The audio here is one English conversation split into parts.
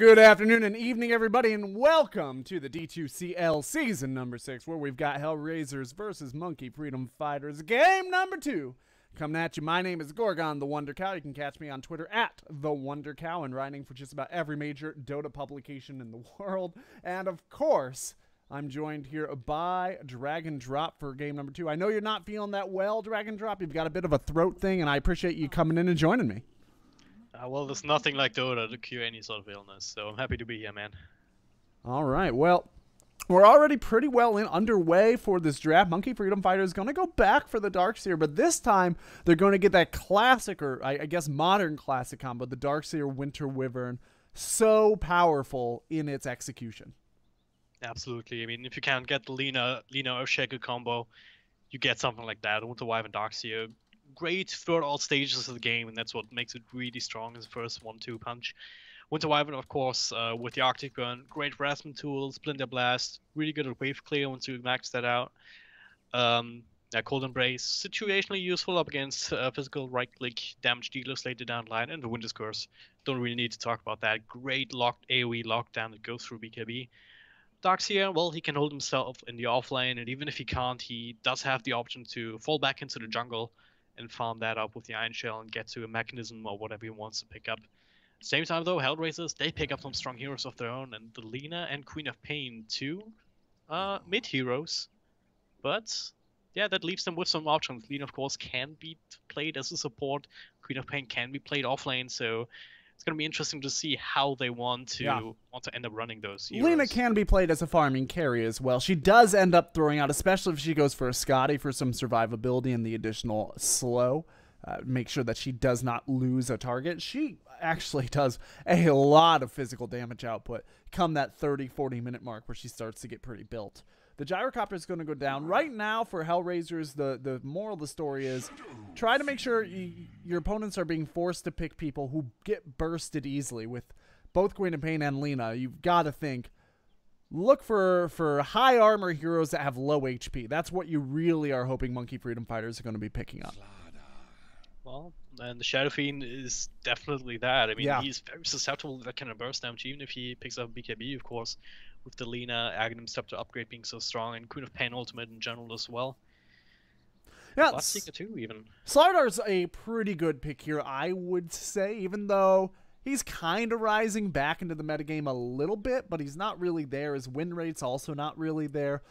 Good afternoon and evening, everybody, and welcome to the D2CL season number six, where we've got Hellraisers versus Monkey Freedom Fighters, game number two. Coming at you, my name is Gorgon the Wonder Cow. You can catch me on Twitter at the Wonder Cow and writing for just about every major Dota publication in the world. And of course, I'm joined here by Dragon Drop for game number two. I know you're not feeling that well, Dragon Drop. You've got a bit of a throat thing, and I appreciate you coming in and joining me. Uh, well, there's nothing like Dota to cure any sort of illness, so I'm happy to be here, man. All right. Well, we're already pretty well in underway for this draft. Monkey Freedom Fighter is going to go back for the Darkseer, but this time they're going to get that classic, or I, I guess modern classic combo, the Darkseer Winter Wyvern. So powerful in its execution. Absolutely. I mean, if you can't get the Lina Lina Earthshaker combo, you get something like that. Winter Wyvern Darkseer great throughout all stages of the game, and that's what makes it really strong as the first one-two punch. Winter Wyvern, of course, uh, with the Arctic Burn, great harassment tool, Splinter Blast, really good at wave clear once you max that out. Um, yeah, Cold Embrace, situationally useful up against uh, physical right-click damage dealers later down the line, and the Winter's Curse. Don't really need to talk about that. Great locked AoE lockdown that goes through BKB. Darkseer, well, he can hold himself in the offlane, and even if he can't, he does have the option to fall back into the jungle and farm that up with the Ion Shell and get to a Mekansm or whatever he wants to pick up. Same time though, Hellraisers, they pick up some strong heroes of their own, and the Lina and Queen of Pain too, uh, mid heroes. But yeah, that leaves them with some options. Lina, of course, can be played as a support. Queen of Pain can be played offlane, so it's going to be interesting to see how they want to yeah. want to end up running those. Heroes. Lina can be played as a farming carry as well. She does end up throwing out, especially if she goes for a Skadi for some survivability and the additional slow. Uh, make sure that she does not lose a target. She actually does a lot of physical damage output come that 30 40 minute mark where she starts to get pretty built. The gyrocopter is going to go down. Right now, for Hellraisers, the, the moral of the story is try to make sure your opponents are being forced to pick people who get bursted easily. With both Queen of Pain and Lina. you've got to think look for for high armor heroes that have low HP. That's what you really are hoping Monkey Freedom Fighters are going to be picking up. Well, and the Shadow Fiend is definitely that. I mean, yeah. he's very susceptible to that kind of burst damage, even if he picks up BKB, of course with the Lina Aghanim Scepter upgrade being so strong, and Queen of Pain Ultimate in general as well. Yeah, Bloodseeker too, even. Slardar's a pretty good pick here, I would say, even though he's kind of rising back into the metagame a little bit, but he's not really there. His win rate's also not really there.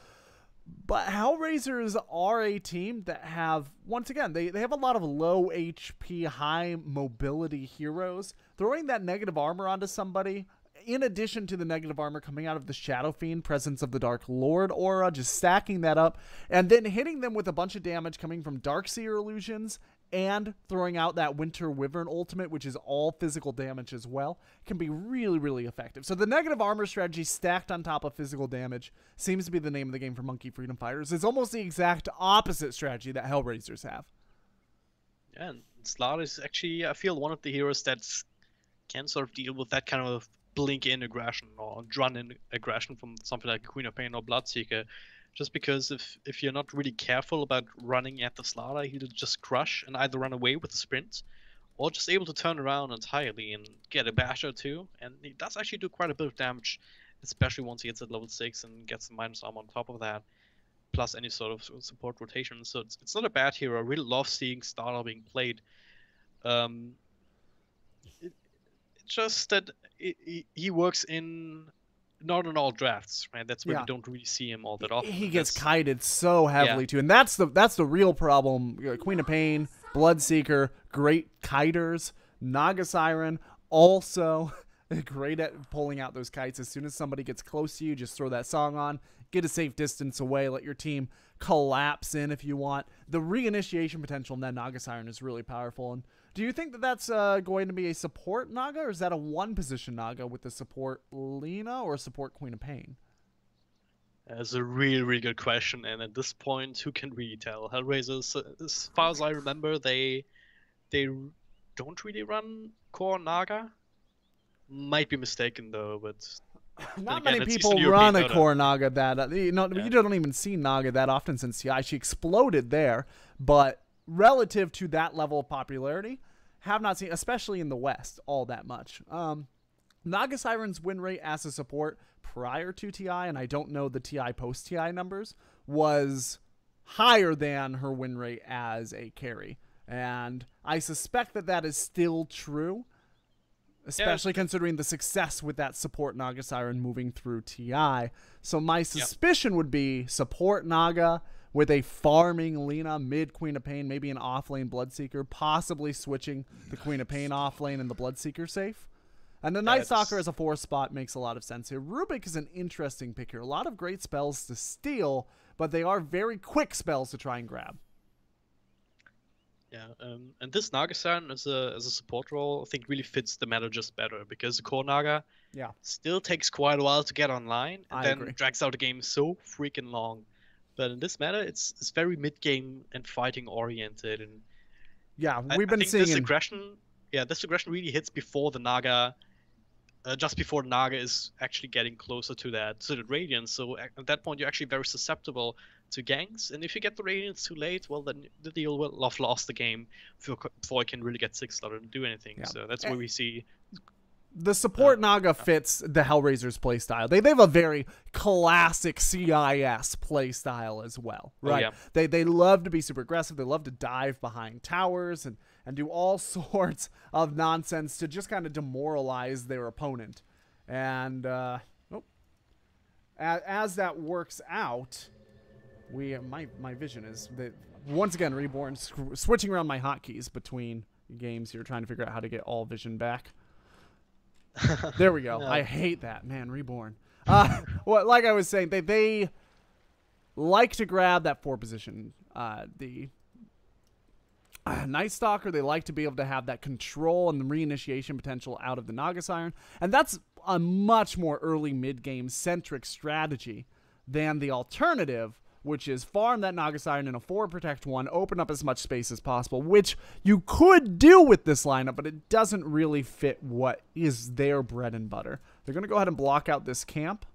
But Hellraisers are a team that have, once again, they, they have a lot of low HP, high mobility heroes. Throwing that negative armor onto somebody, in addition to the negative armor coming out of the Shadow Fiend, Presence of the Dark Lord aura, just stacking that up, and then hitting them with a bunch of damage coming from Darkseer illusions and throwing out that Winter Wyvern ultimate, which is all physical damage as well, can be really, really effective. So the negative armor strategy stacked on top of physical damage seems to be the name of the game for Monkey Freedom Fighters. It's almost the exact opposite strategy that Hellraisers have. Yeah, and is actually, I feel, one of the heroes that can sort of deal with that kind of blink in aggression or run in aggression from something like Queen of Pain or Bloodseeker. Just because if if you're not really careful about running at the Slardar, he'll just crush and either run away with the sprint, or just able to turn around entirely and get a bash or two. And he does actually do quite a bit of damage, especially once he gets at level six and gets the minus armor on top of that, plus any sort of support rotation. So it's, it's not a bad hero. I really love seeing Slardar being played. Um, just that it, he works in not in all drafts, right? That's where yeah. you don't really see him all that often. He gets kited so heavily yeah. too, and that's the that's the real problem. Queen of Pain, Bloodseeker, great kiters, Naga Siren, also great at pulling out those kites. As soon as somebody gets close to you, just throw that song on, get a safe distance away, let your team collapse in if you want. The reinitiation potential in that Naga Siren is really powerful, and do you think that that's uh, going to be a support Naga, or is that a one position Naga with the support Lina or support Queen of Pain? That's a really, really good question, and at this point, who can really tell? Hellraisers, as far as I remember, they they don't really run core Naga. Might be mistaken though, but not again, many people run a core Naga that uh, you know yeah. you don't even see Naga that often since TI. She exploded there, but relative to that level of popularity, have not seen, especially in the West, all that much. Um, Naga Siren's win rate as a support prior to TI, and I don't know the TI post TI numbers, was higher than her win rate as a carry. And I suspect that that is still true, especially yeah. considering the success with that support Naga Siren moving through TI. So my suspicion yep. would be support Naga with a farming Lina mid Queen of Pain, maybe an offlane Bloodseeker, possibly switching the Queen of Pain offlane and the Bloodseeker safe. And the Night Stalker as a four spot makes a lot of sense here. Rubik is an interesting pick here. A lot of great spells to steal, but they are very quick spells to try and grab. Yeah, um, and this Naga Siren as a as a support role, I think really fits the meta just better because the core Naga yeah still takes quite a while to get online and I then agree. drags out the game so freaking long. But in this matter, it's it's very mid game and fighting oriented and yeah, we've I, been I seeing this aggression. Yeah, this aggression really hits before the Naga uh, just before Naga is actually getting closer to that to the Radiance. So at that point, you're actually very susceptible to ganks. And if you get the Radiance too late, well, then the deal will have lost the game before, before I can really get six started and do anything. Yeah. So that's where we see. The support uh, Naga fits the Hellraiser's playstyle. They, they have a very classic CIS playstyle as well, oh, right? Yeah. They they love to be super aggressive. They love to dive behind towers and and do all sorts of nonsense to just kind of demoralize their opponent. And uh, oh, as, as that works out, we my my vision is that once again reborn switching around my hotkeys between games here, trying to figure out how to get all vision back. There we go. no. I hate that man. Reborn. Uh, well, like I was saying, they they like to grab that four position. Uh, the uh, Night Stalker, they like to be able to have that control and the reinitiation potential out of the Naga Siren. And that's a much more early mid game centric strategy than the alternative, which is farm that Naga Siren in a 4 protect 1, open up as much space as possible, which you could do with this lineup, but it doesn't really fit what is their bread and butter. They're going to go ahead and block out this camp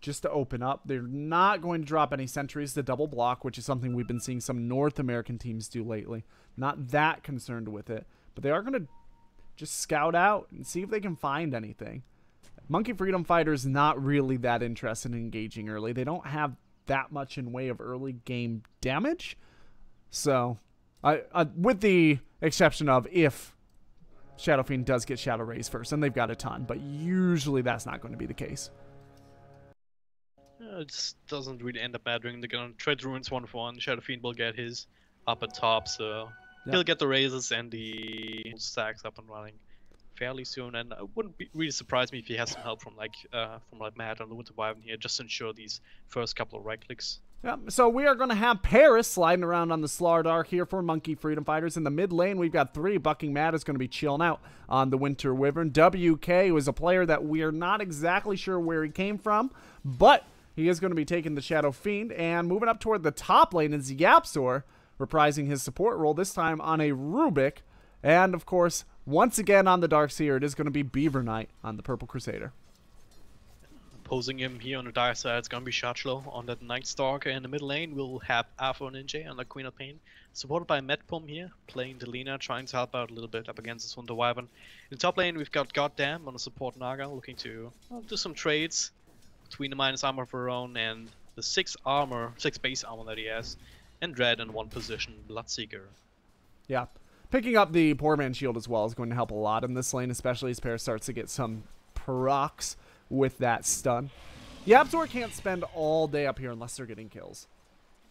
just to open up. They're not going to drop any sentries to double block, which is something we've been seeing some North American teams do lately. Not that concerned with it, but they are going to just scout out and see if they can find anything. Monkey Freedom Fighters not really that interested in engaging early. They don't have that much in way of early game damage. So, I, I with the exception of if Shadow Fiend does get Shadow Raze first, and they've got a ton, but usually that's not going to be the case. Uh, it just doesn't really end up mattering. They're gonna trade ruins one for one. Shadow Fiend will get his up at top, so Yep. He'll get the razes and the stacks up and running fairly soon, and it wouldn't be, really surprise me if he has some help from like uh, from like Matt and the Winter Wyvern here, just to ensure these first couple of right clicks. Yep. So we are going to have Paris sliding around on the Slardar here for Monkey Freedom Fighters. In the mid lane, we've got three. Bucking Matt is going to be chilling out on the Winter Wyvern. WK was a player that we are not exactly sure where he came from, but he is going to be taking the Shadow Fiend. And moving up toward the top lane is Yapzor reprising his support role, this time on a Rubik. And, of course, once again on the Dark Seer, it is going to be Beaver Knight on the Purple Crusader. Opposing him here on the dark side, it's going to be Shachlo on that Night Stalker. In the middle lane, we'll have Afro Ninja on the Queen of Pain, supported by Medpum here, playing Delina, trying to help out a little bit up against this Wonder Wyvern. In the top lane, we've got Goddamn on the support Naga, looking to well, do some trades between the minus armor of her own and the 6 armor, 6 base armor that he has and Dread in one position, Bloodseeker. Yeah. Picking up the Poor Man Shield as well is going to help a lot in this lane, especially as Paris starts to get some procs with that stun. Yapzor can't spend all day up here unless they're getting kills.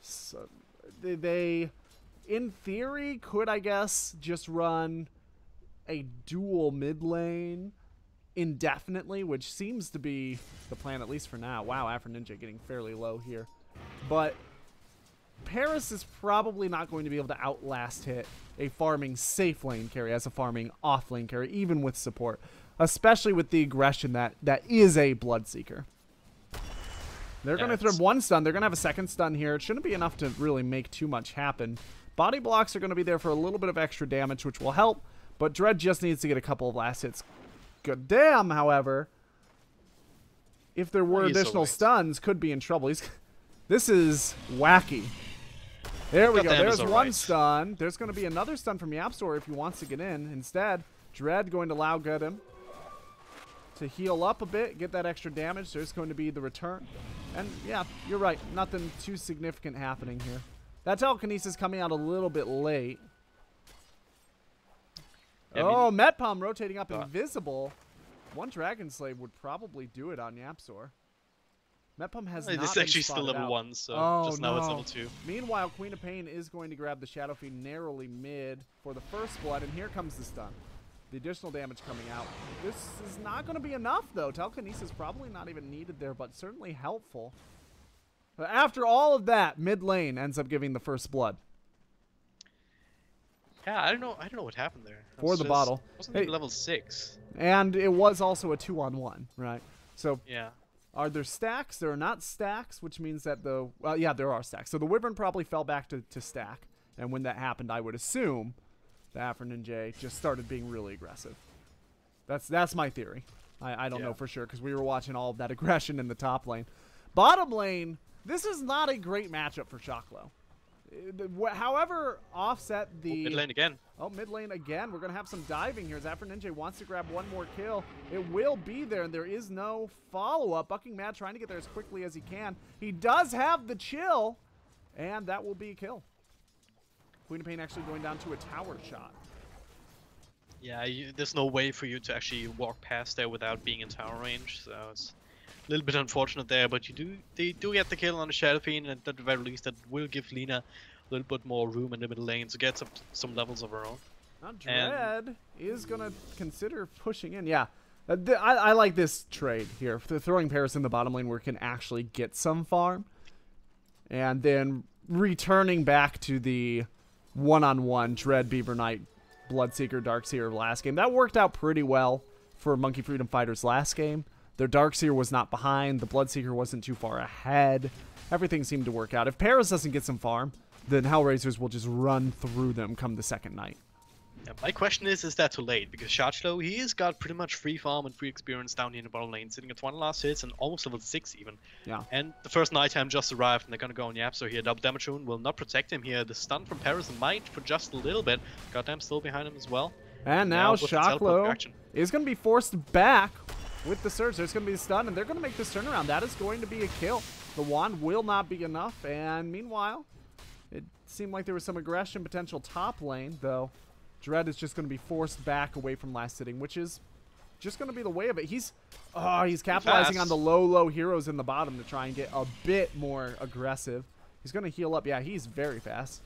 So they, they, in theory, could, I guess, just run a dual mid lane indefinitely, which seems to be the plan, at least for now. Wow, Afro Ninja getting fairly low here. But Paris is probably not going to be able to outlast hit a farming safe lane carry as a farming off lane carry, even with support, especially with the aggression that that is a Bloodseeker. They're yeah, going to throw one stun. They're going to have a second stun here. It shouldn't be enough to really make too much happen. Body blocks are going to be there for a little bit of extra damage, which will help, but Dread just needs to get a couple of last hits. Goddamn, however, if there were additional stuns, could be in trouble. He's, this is wacky. There we go. There's one right. stun. There's going to be another stun from Yapzor if he wants to get in. Instead, Dread going to allow get him. to heal up a bit, get that extra damage. There's going to be the return. And yeah, you're right. Nothing too significant happening here. That telekinesis coming out a little bit late. Yeah, I oh, mean- Metpalm rotating up Uh. invisible. One Dragon Slave would probably do it on Yapzor. Metpalm has This not been actually still level out. one, so Oh, just now it's no. level two. Meanwhile, Queen of Pain is going to grab the Shadow Fiend narrowly mid for the first blood, and here comes the stun. The additional damage coming out. This is not going to be enough, though. Telekinesis probably not even needed there, but certainly helpful. But after all of that, mid lane ends up giving the first blood. Yeah, I don't know. I don't know what happened there. I For the just- bottle. Wasn't Hey. level six. And it was also a two on one, right? So Yeah. Are there stacks? There are not stacks, which means that the well, yeah, there are stacks. So the Wyvern probably fell back to, to stack, and when that happened, I would assume the Afrin and Jay just started being really aggressive. That's that's my theory. I, I don't know for sure because we were watching all of that aggression in the top lane. Bottom lane, this is not a great matchup for Shachlo. Uh, However, offset Oh, the mid lane again. Oh, mid lane again. We're going to have some diving here. Zafra Ninja wants to grab one more kill. It will be there, and there is no follow-up. Bucking Mad trying to get there as quickly as he can. He does have the chill, and that will be a kill. Queen of Pain actually going down to a tower shot. Yeah, you, there's no way for you to actually walk past there without being in tower range, so it's a little bit unfortunate there. But you do, they do get the kill on the Shadow Fiend, and at the very least, that will give Lina a little bit more room in the middle lane to get some some levels of her own. Now, And- Dread is going to consider pushing in. Yeah. Uh, I, I like this trade here. Th- throwing Paris in the bottom lane where it can actually get some farm. And then returning back to the one-on-one Dread Beaver Knight Bloodseeker Darkseer last game. That worked out pretty well for Monkey Freedom Fighters last game. Their Darkseer was not behind. The Bloodseeker wasn't too far ahead. Everything seemed to work out. If Paris doesn't get some farm, then Hellraisers will just run through them come the second night. Yeah, my question is, is that too late? Because Shachlo, he's got pretty much free farm and free experience down here in the bottom lane, sitting at 20 last hits and almost level 6 even. Yeah. And the first night nighttime just arrived, and they're gonna go on Yapzor here. Double damage rune will not protect him here. The stun from Paris might for just a little bit. Goddamn, still behind him as well. And now with the teleport Shachlo action. is going to be forced back with the surge. There's going to be a stun, and they're going to make this turnaround. That is going to be a kill. The wand will not be enough, and meanwhile, it seemed like there was some aggression potential top lane, though. Dread is just going to be forced back away from last sitting, which is just going to be the way of it. He's oh, he's capitalizing Fast. on the low, low heroes in the bottom to try and get a bit more aggressive. He's going to heal up. Yeah, he's very fast.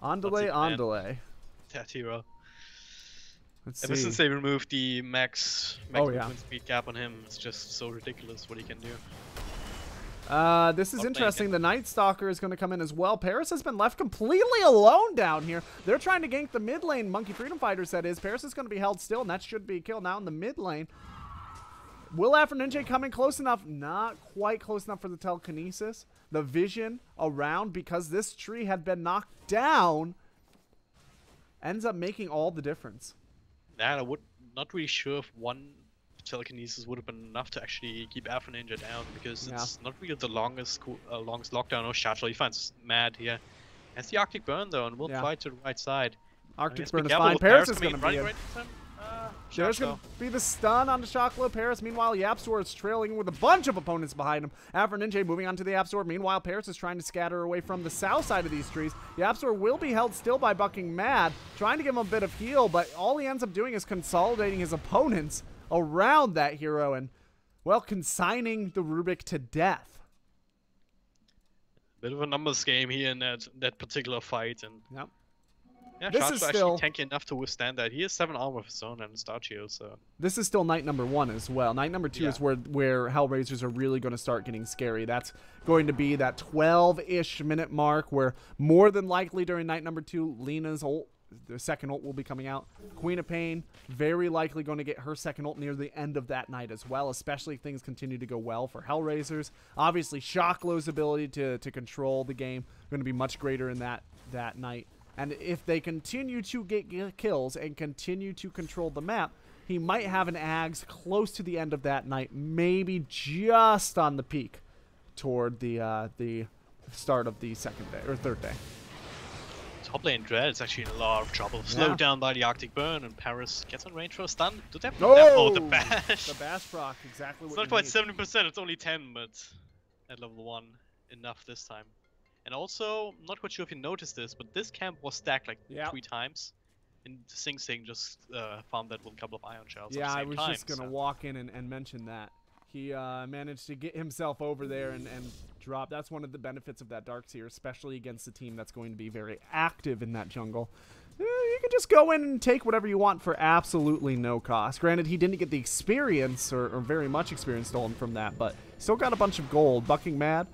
On delay, on man. delay. That hero. Let's Ever see. since they removed the max, max Oh, yeah. speed cap on him, it's just so ridiculous what he can do. Uh, this is I'll interesting. The Night Stalker is going to come in as well. Paris has been left completely alone down here. They're trying to gank the mid lane. Monkey Freedom Fighters, that is. Paris is going to be held still, and that should be a kill now in the mid lane. Will Afroninja coming close enough? Not quite close enough for the telekinesis. The vision around, because this tree had been knocked down, ends up making all the difference. That I would not really sure if one telekinesis would have been enough to actually keep Afro Ninja down because Yeah. it's not really the longest uh, longest lockdown or Shachlo. He finds mad here. Has the Arctic Burn though, and we'll Yeah. fight to the right side. Arctic Burn is fine. Paris is going to be right. Uh, There's going to be the stun on the Shachlo Paris. Meanwhile, Yapzor is trailing with a bunch of opponents behind him. Afro Ninja moving on to the Yapzor. Meanwhile, Paris is trying to scatter away from the south side of these trees. Yapzor will be held still by Bucking Mad, trying to give him a bit of heal, but all he ends up doing is consolidating his opponents around that hero and, well, consigning the Rubik to death. Bit of a numbers game here in that that particular fight, and Yep. Yeah, This Shachlo is actually still- tanky enough to withstand that. He has seven armor of his own and shield, so This is still night number one as well. Night number two Yeah. is where where Hellraisers are really going to start getting scary. That's going to be that 12-ish minute mark where more than likely during night number two, Lina's ult, the second ult will be coming out. Queen of Pain, very likely going to get her second ult near the end of that night as well, especially if things continue to go well for Hellraisers. Obviously, Shachlo's ability to, to control the game going to be much greater in that, that night. And if they continue to get kills and continue to control the map, he might have an Ags close to the end of that night, maybe just on the peak toward the uh, the start of the second day or third day. top lane Dread is actually in a lot of trouble. Slowed Yeah. down by the Arctic Burn, and Paris gets on range for a stun. Do they have Oh! oh, the bash? The bash proc, exactly it's what not quite seventy percent. It's only ten, but at level one, enough this time. And also, I'm not quite sure if you noticed this, but this camp was stacked like Yeah. three times, and Sing Sing just uh, farmed that with a couple of ion shells. Yeah, at the I was time, just gonna so- walk in and, and mention that. He uh, managed to get himself over there and, and drop. That's one of the benefits of that Dark Seer, especially against a team that's going to be very active in that jungle. Eh, You can just go in and take whatever you want for absolutely no cost. Granted, he didn't get the experience or, or very much experience stolen from that, but still got a bunch of gold. Bucking Mad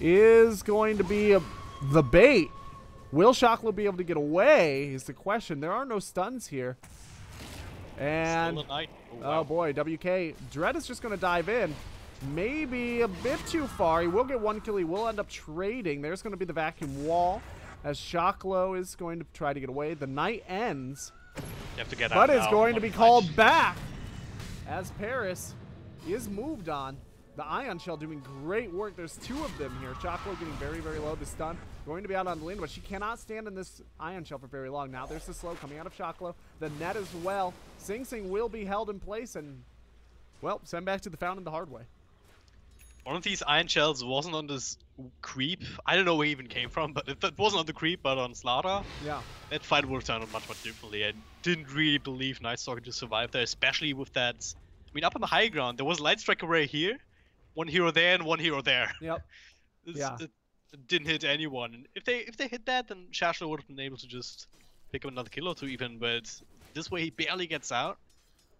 is going to be a, the bait. Will Shachlo be able to get away? Is the question. There are no stuns here. And Still a night. Oh, Oh boy, WK. Dread is just going to dive in. Maybe a bit too far. He will get one kill. He will end up trading. There's going to be the vacuum wall as Shachlo is going to try to get away. The night ends, You have to get but out is now. going to be called back as Paris is moved on. The Ion Shell doing great work. There's two of them here. Shachlo getting very, very low. The stun going to be out on the Lynn, but she cannot stand in this Ion Shell for very long. Now there's the slow coming out of Shachlo. The net as well. Sing Sing will be held in place and, well, send back to the fountain the hard way. One of these ion shells wasn't on this creep. I don't know where he even came from, but it wasn't on the creep, but on Slardar, Yeah. that fight would have turned out much, much differently. I didn't really believe Night Stalker to survive there, especially with that. I mean, up on the high ground, there was Light Strike array here, one hero there, and one hero there. Yep. This- Yeah. It, it didn't hit anyone. If they if they hit that, then Shachlo would have been able to just pick up another kill or two, even. But this way, he barely gets out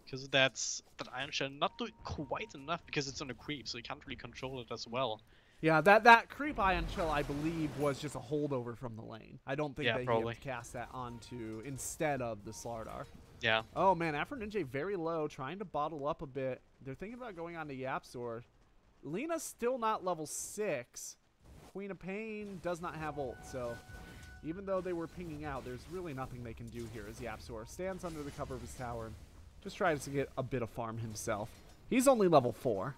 because that's that Ion Shell not doing quite enough because it's on a creep, so he can't really control it as well. Yeah, that that creep Ion shell, I believe, was just a holdover from the lane. I don't think Yeah, that he probably. cast that onto instead of the Slardar. Yeah. Oh man, Afro Ninja very low, trying to bottle up a bit. They're thinking about going on to Yapzor. Lina's still not level six. Queen of Pain does not have ult, so even though they were pinging out, there's really nothing they can do here as Yapzor stands under the cover of his tower and just tries to get a bit of farm himself. He's only level four.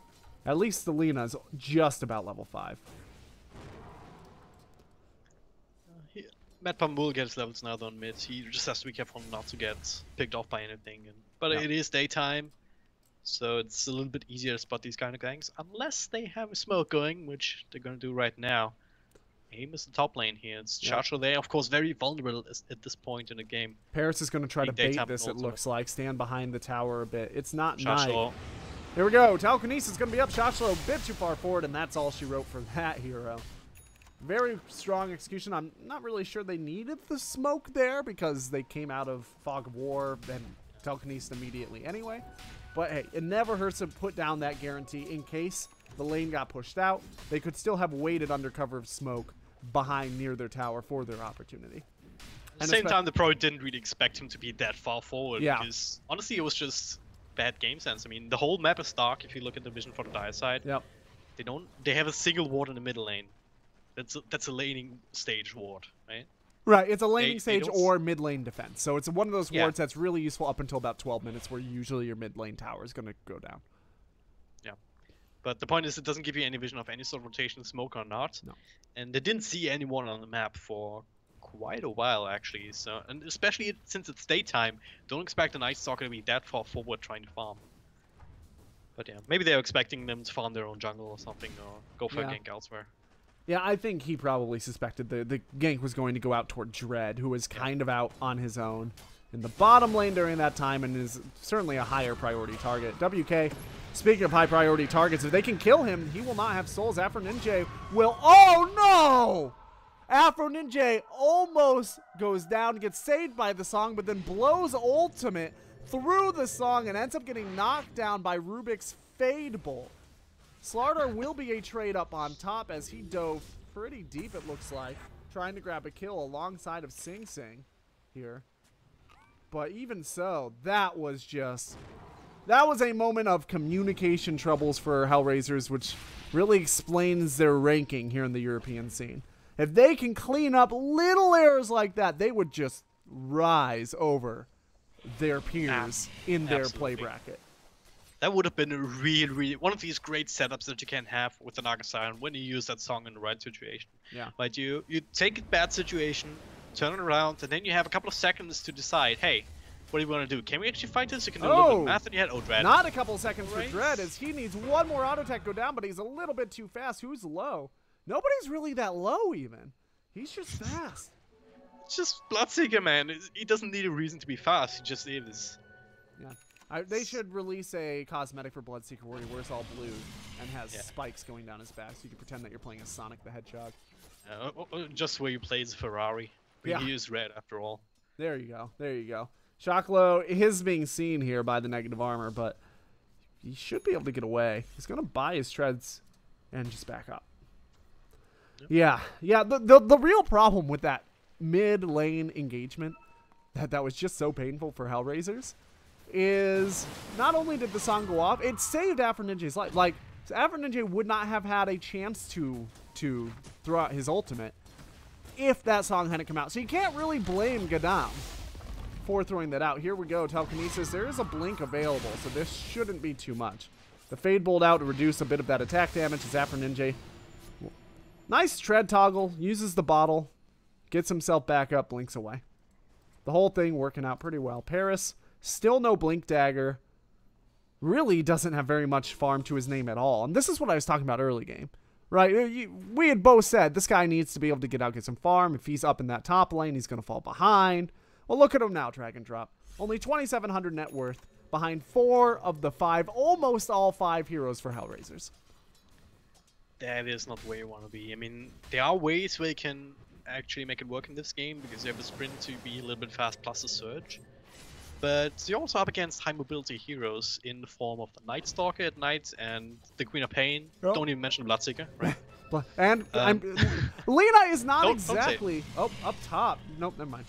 At least the Lina's just about level five. He, Matt Pam gets levels now on mid. He just has to be careful not to get picked off by anything. And, but it is daytime, so it's a little bit easier to spot these kind of ganks, unless they have a smoke going, which they're gonna do right now. Aim is the top lane here. It's Yeah. Charger there, of course, very vulnerable at this point in the game. Paris is going to try to bait this, it looks like. Stand behind the tower a bit. It's not night. Charger, Here we go. Telekinesis is going to be up. Shachlo a bit too far forward, and that's all she wrote for that hero. Very strong execution. I'm not really sure they needed the smoke there because they came out of Fog of War and Telekinesis immediately anyway. But hey, it never hurts to put down that guarantee in case the lane got pushed out. They could still have waited under cover of smoke behind near their tower for their opportunity. At the same time, they probably didn't really expect him to be that far forward. Yeah. Because honestly, it was just bad game sense. I mean, the whole map is dark. If you look at the vision for the dire side, Yep. they don't. They have a single ward in the middle lane. That's a, that's a laning stage ward, right? Right, it's a landing they stage or mid lane defense. So it's one of those Yeah. wards that's really useful up until about 12 minutes, where usually your mid lane tower is going to go down. Yeah, but the point is, it doesn't give you any vision of any sort of rotation, smoke or not. No. And they didn't see anyone on the map for quite a while, actually. So, and especially since it's daytime, don't expect the Night Stalker to be that far forward trying to farm. But yeah, maybe they're expecting them to farm their own jungle or something, or go for Yeah. a gank elsewhere. Yeah, I think he probably suspected the, the gank was going to go out toward Dread, who was kind of out on his own in the bottom lane during that time and is certainly a higher priority target. WK, speaking of high priority targets, if they can kill him, he will not have souls. Afro Ninja will. Oh no! Afro Ninja almost goes down, gets saved by the song, but then blows ultimate through the song and ends up getting knocked down by Rubik's Fade Bolt. Slardar will be a trade up on top as he dove pretty deep, it looks like, trying to grab a kill alongside of Sing Sing here. But even so, that was just. That was a moment of communication troubles for Hellraisers, which really explains their ranking here in the European scene. If they can clean up little errors like that, they would just rise over their peers in their play bracket. That would have been a really, really one of these great setups that you can have with an Argosiren when you use that song in the right situation. Yeah. But you, you take a bad situation, turn it around, and then you have a couple of seconds to decide, hey, what do you want to do? Can we actually fight this? You can do a little bit Oh! of math in your head. Oh, Dread. Not a couple of seconds Right. for Dread as he needs one more auto attack go down, but he's a little bit too fast. Who's low? Nobody's really that low even. He's just fast. Just Bloodseeker, man. He doesn't need a reason to be fast. He just is. I, they should release a cosmetic for Bloodseeker where he wears all blue and has Yeah. spikes going down his back, so you can pretend that you're playing as Sonic the Hedgehog. Uh, uh, uh, just where you play as Ferrari. Yeah. He is red after all. There you go. There you go. Shachlo is being seen here by the negative armor, but he should be able to get away. He's going to buy his treads and just back up. Yeah. Yeah. The, the, the real problem with that mid lane engagement that, that was just so painful for Hellraisers is not only did the song go off, it saved Afro Ninja's life. Like, Afro Ninja would not have had a chance to to throw out his ultimate if that song hadn't come out. So you can't really blame Goddamn for throwing that out. Here we go, Telekinesis. There is a blink available, so this shouldn't be too much. The Fade Bolt out to reduce a bit of that attack damage as Afro Ninja. Nice tread toggle, uses the bottle, gets himself back up, blinks away. The whole thing working out pretty well. Paris, still no blink dagger. Really doesn't have very much farm to his name at all. And this is what I was talking about early game. Right? Uh, We had both said this guy needs to be able to get out, get some farm. If he's up in that top lane, he's going to fall behind. Well, look at him now, Dragon Drop. Only 2,700 net worth behind four of the five, almost all five heroes for Hellraisers. That is not where you want to be. I mean, there are ways where you can actually make it work in this game because you have a sprint to be a little bit fast plus a surge. But you're also up against high mobility heroes in the form of the Night Stalker at night and the Queen of Pain. Oh. Don't even mention Bloodseeker, right? And Um, I'm, Lina is not Don't- don't exactly. Oh, up top. Nope, never mind.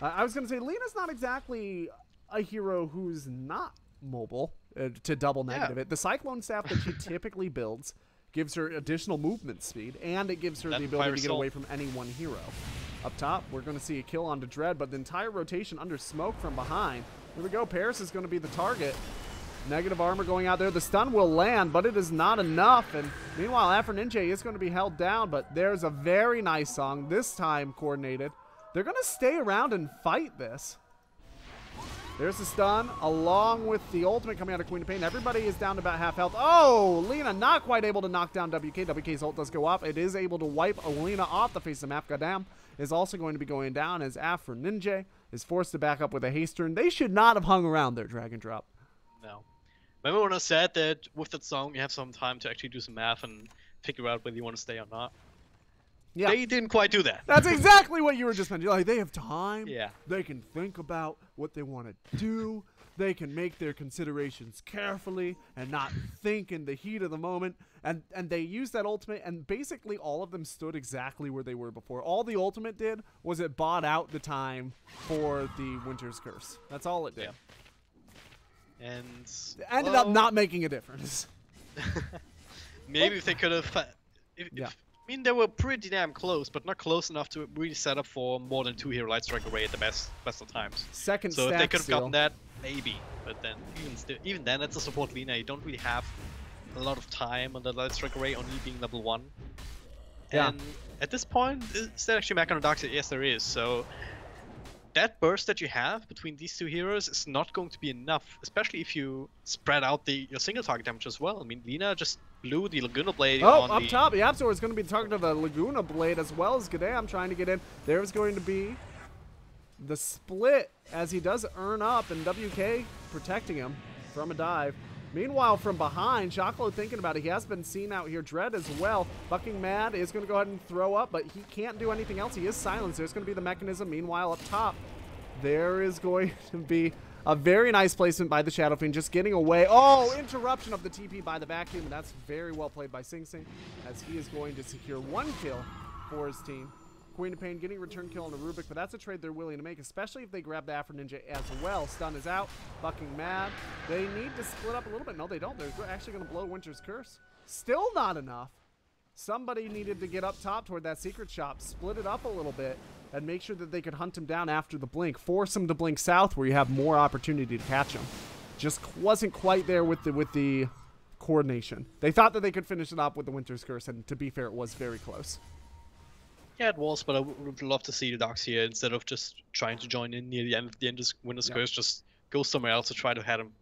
Uh, I was going to say Lina's not exactly a hero who's not mobile uh, to double Yeah. negative it. The Cyclone Staff that she typically builds gives her additional movement speed, and it gives her the ability to get away from any one hero. Up top, we're going to see a kill onto Dread, but the entire rotation under smoke from behind. Here we go. Paris is going to be the target. Negative armor going out there. The stun will land, but it is not enough. And meanwhile, Afro Ninja is going to be held down, but there's a very nice song, this time coordinated. They're going to stay around and fight this. There's the stun, along with the ultimate coming out of Queen of Pain. Everybody is down to about half health. Oh, Lina not quite able to knock down WK. WK's ult does go off. It is able to wipe Lina off the face of the map. Goddamn is also going to be going down as Afro Ninja is forced to back up with a haste turn. They should not have hung around there, Dragon Drop. No. Remember when I said that with that song you have some time to actually do some math and figure out whether you want to stay or not? Yeah. They didn't quite do that. That's exactly what you were just mentioning. Like they have time. Yeah. They can think about what they want to do. They can make their considerations carefully and not think in the heat of the moment. And and they use that ultimate and basically all of them stood exactly where they were before. All the ultimate did was it bought out the time for the Winter's Curse. That's all it did. Yeah. And It ended up not making a difference. Maybe if they could have. Uh, fa- If, Yeah. if, I mean, they were pretty damn close, but not close enough to really set up for more than two hero light strike array at the best best of times. Second So if they could have gotten that, maybe. But then even still, even then, that's a support Lina. You don't really have a lot of time on the light strike array, only being level one. Yeah. And at this point, is there actually Mac on the dark side? Yes, there is. So that burst that you have between these two heroes is not going to be enough, especially if you spread out the your single target damage as well. I mean, Lina just blew the Laguna Blade Oh, up the top, the Absol is going to be the target of the Laguna Blade as well as Goddamn trying to get in. There's going to be the split as he does earn up, and WK protecting him from a dive. Meanwhile, from behind, Shachlo thinking about it. He has been seen out here. Dread as well. Bucking Mad is going to go ahead and throw up, but he can't do anything else. He is silenced. There's going to be the Mekansm. Meanwhile, up top, there is going to be a very nice placement by the Shadow Fiend, just getting away. Oh, interruption of the TP by the vacuum, that's very well played by Sing Sing, as he is going to secure one kill for his team. Queen of Pain getting a return kill on the Rubik, but that's a trade they're willing to make, especially if they grab the Afro Ninja as well. Stun is out, bucking mad. They need to split up a little bit. No, they don't. They're actually going to blow Winter's Curse. Still not enough. Somebody needed to get up top toward that secret shop, split it up a little bit, and make sure that they could hunt him down after the blink. Force him to blink south where you have more opportunity to catch him. Just wasn't quite there with the with the coordination. They thought that they could finish it up with the Winter's Curse, and to be fair, it was very close. Yeah, it was, but I would love to see the Docs here instead of just trying to join in near the end of the end of Winter's Yeah. Curse. Just go somewhere else to try to head him,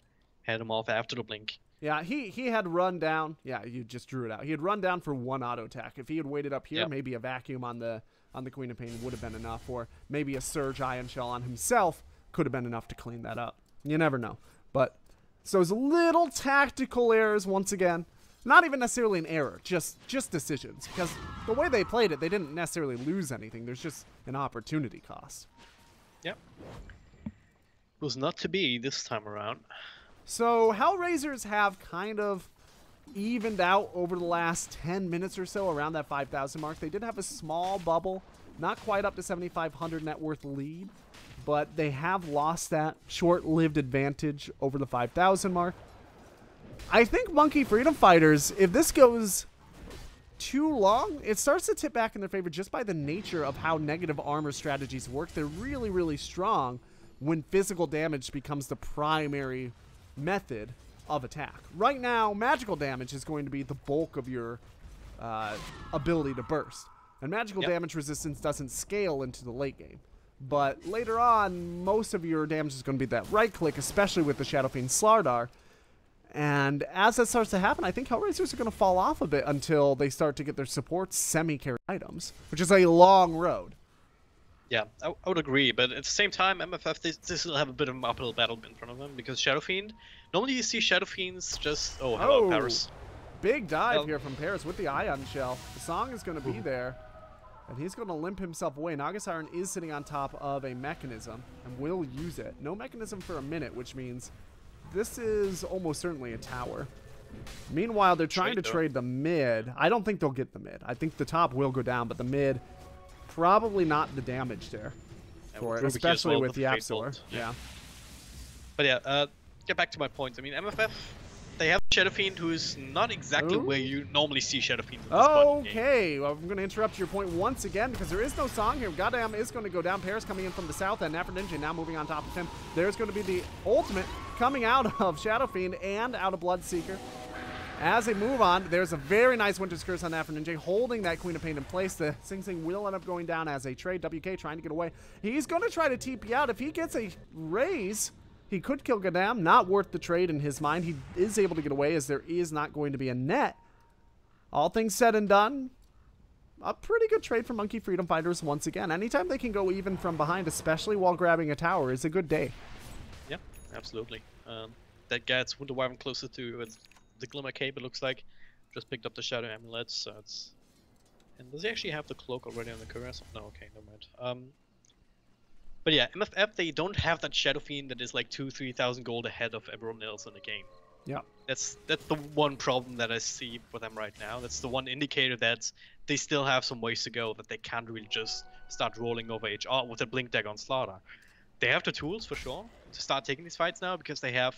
head him off after the blink. Yeah, he he had run down. Yeah, you just drew it out. He had run down for one auto attack. If he had waited up here, Yep. maybe a vacuum on the on the Queen of Pain would have been enough, or maybe a Surge Ion Shell on himself could have been enough to clean that up. You never know. But so it's little tactical errors once again. Not even necessarily an error, just just decisions. Because the way they played it, they didn't necessarily lose anything. There's just an opportunity cost. Yep. It Was not to be this time around. So Hellraisers have kind of evened out over the last 10 minutes or so around that 5,000 mark. They did have a small bubble, not quite up to 7,500 net worth lead, but they have lost that short-lived advantage over the 5,000 mark. I think Monkey Freedom Fighters, if this goes too long, it starts to tip back in their favor just by the nature of how negative armor strategies work. They're really, really strong when physical damage becomes the primary method of attack. Right now, magical damage is going to be the bulk of your uh, ability to burst. And magical Yep. damage resistance doesn't scale into the late game. But later on, most of your damage is going to be that right click, especially with the Shadow Fiend Slardar. And as that starts to happen, I think Hellraisers are going to fall off a bit until they start to get their support semi-carry items, which is a long road. Yeah, I, I would agree, but at the same time, MFF they, they still have a bit of an uphill battle in front of them because Shadow Fiend. Normally, you see Shadow Fiends just oh hello Oh. Paris. Big dive Oh. here from Paris with the Ion Shell. The song is going to be there, and he's going to limp himself away. Naga Siren is sitting on top of a Mekansm and will use it. No Mekansm for a minute, which means this is almost certainly a tower. Meanwhile, they're trying to Trade, though. trade the mid. I don't think they'll get the mid. I think the top will go down, but the mid, probably not the damage there for it, with Rubik as especially well, with the Absolor. Bolt. Yeah. But yeah, uh, get back to my point. I mean, MFF, they have Shadow Fiend who is not exactly Ooh. where you normally see Shadow Fiend this point in the game. Okay, well, I'm going to interrupt your point once again because there is no song here. Goddamn is going to go down. Paris coming in from the south, and Afro Ninja now moving on top of him. There's going to be the ultimate coming out of Shadow Fiend and out of Bloodseeker. As they move on, there's a very nice Winter's Curse on Afro Ninja, holding that Queen of Pain in place. The Sing Sing will end up going down as a trade. WK trying to get away. He's going to try to TP out. If he gets a raze, he could kill Goddamn. Not worth the trade in his mind. He is able to get away as there is not going to be a net. All things said and done, a pretty good trade for Monkey Freedom Fighters once again. Anytime they can go even from behind, especially while grabbing a tower, is a good day. Yeah, absolutely. Um, that gets Winter Wyvern closer to the Glimmer Cape, it looks like. Just picked up the Shadow Amulet, so it's... And does he actually have the cloak already on the cuirass? No, okay, never mind. Um, but yeah, MFF, they don't have that Shadow Fiend that is like 2 3000 gold ahead of everyone else in the game. Yeah. That's that's the one problem that I see for them right now. That's the one indicator that they still have some ways to go, that they can't really just start rolling over HR with a blink deck on Slardar. They have the tools for sure to start taking these fights now because they have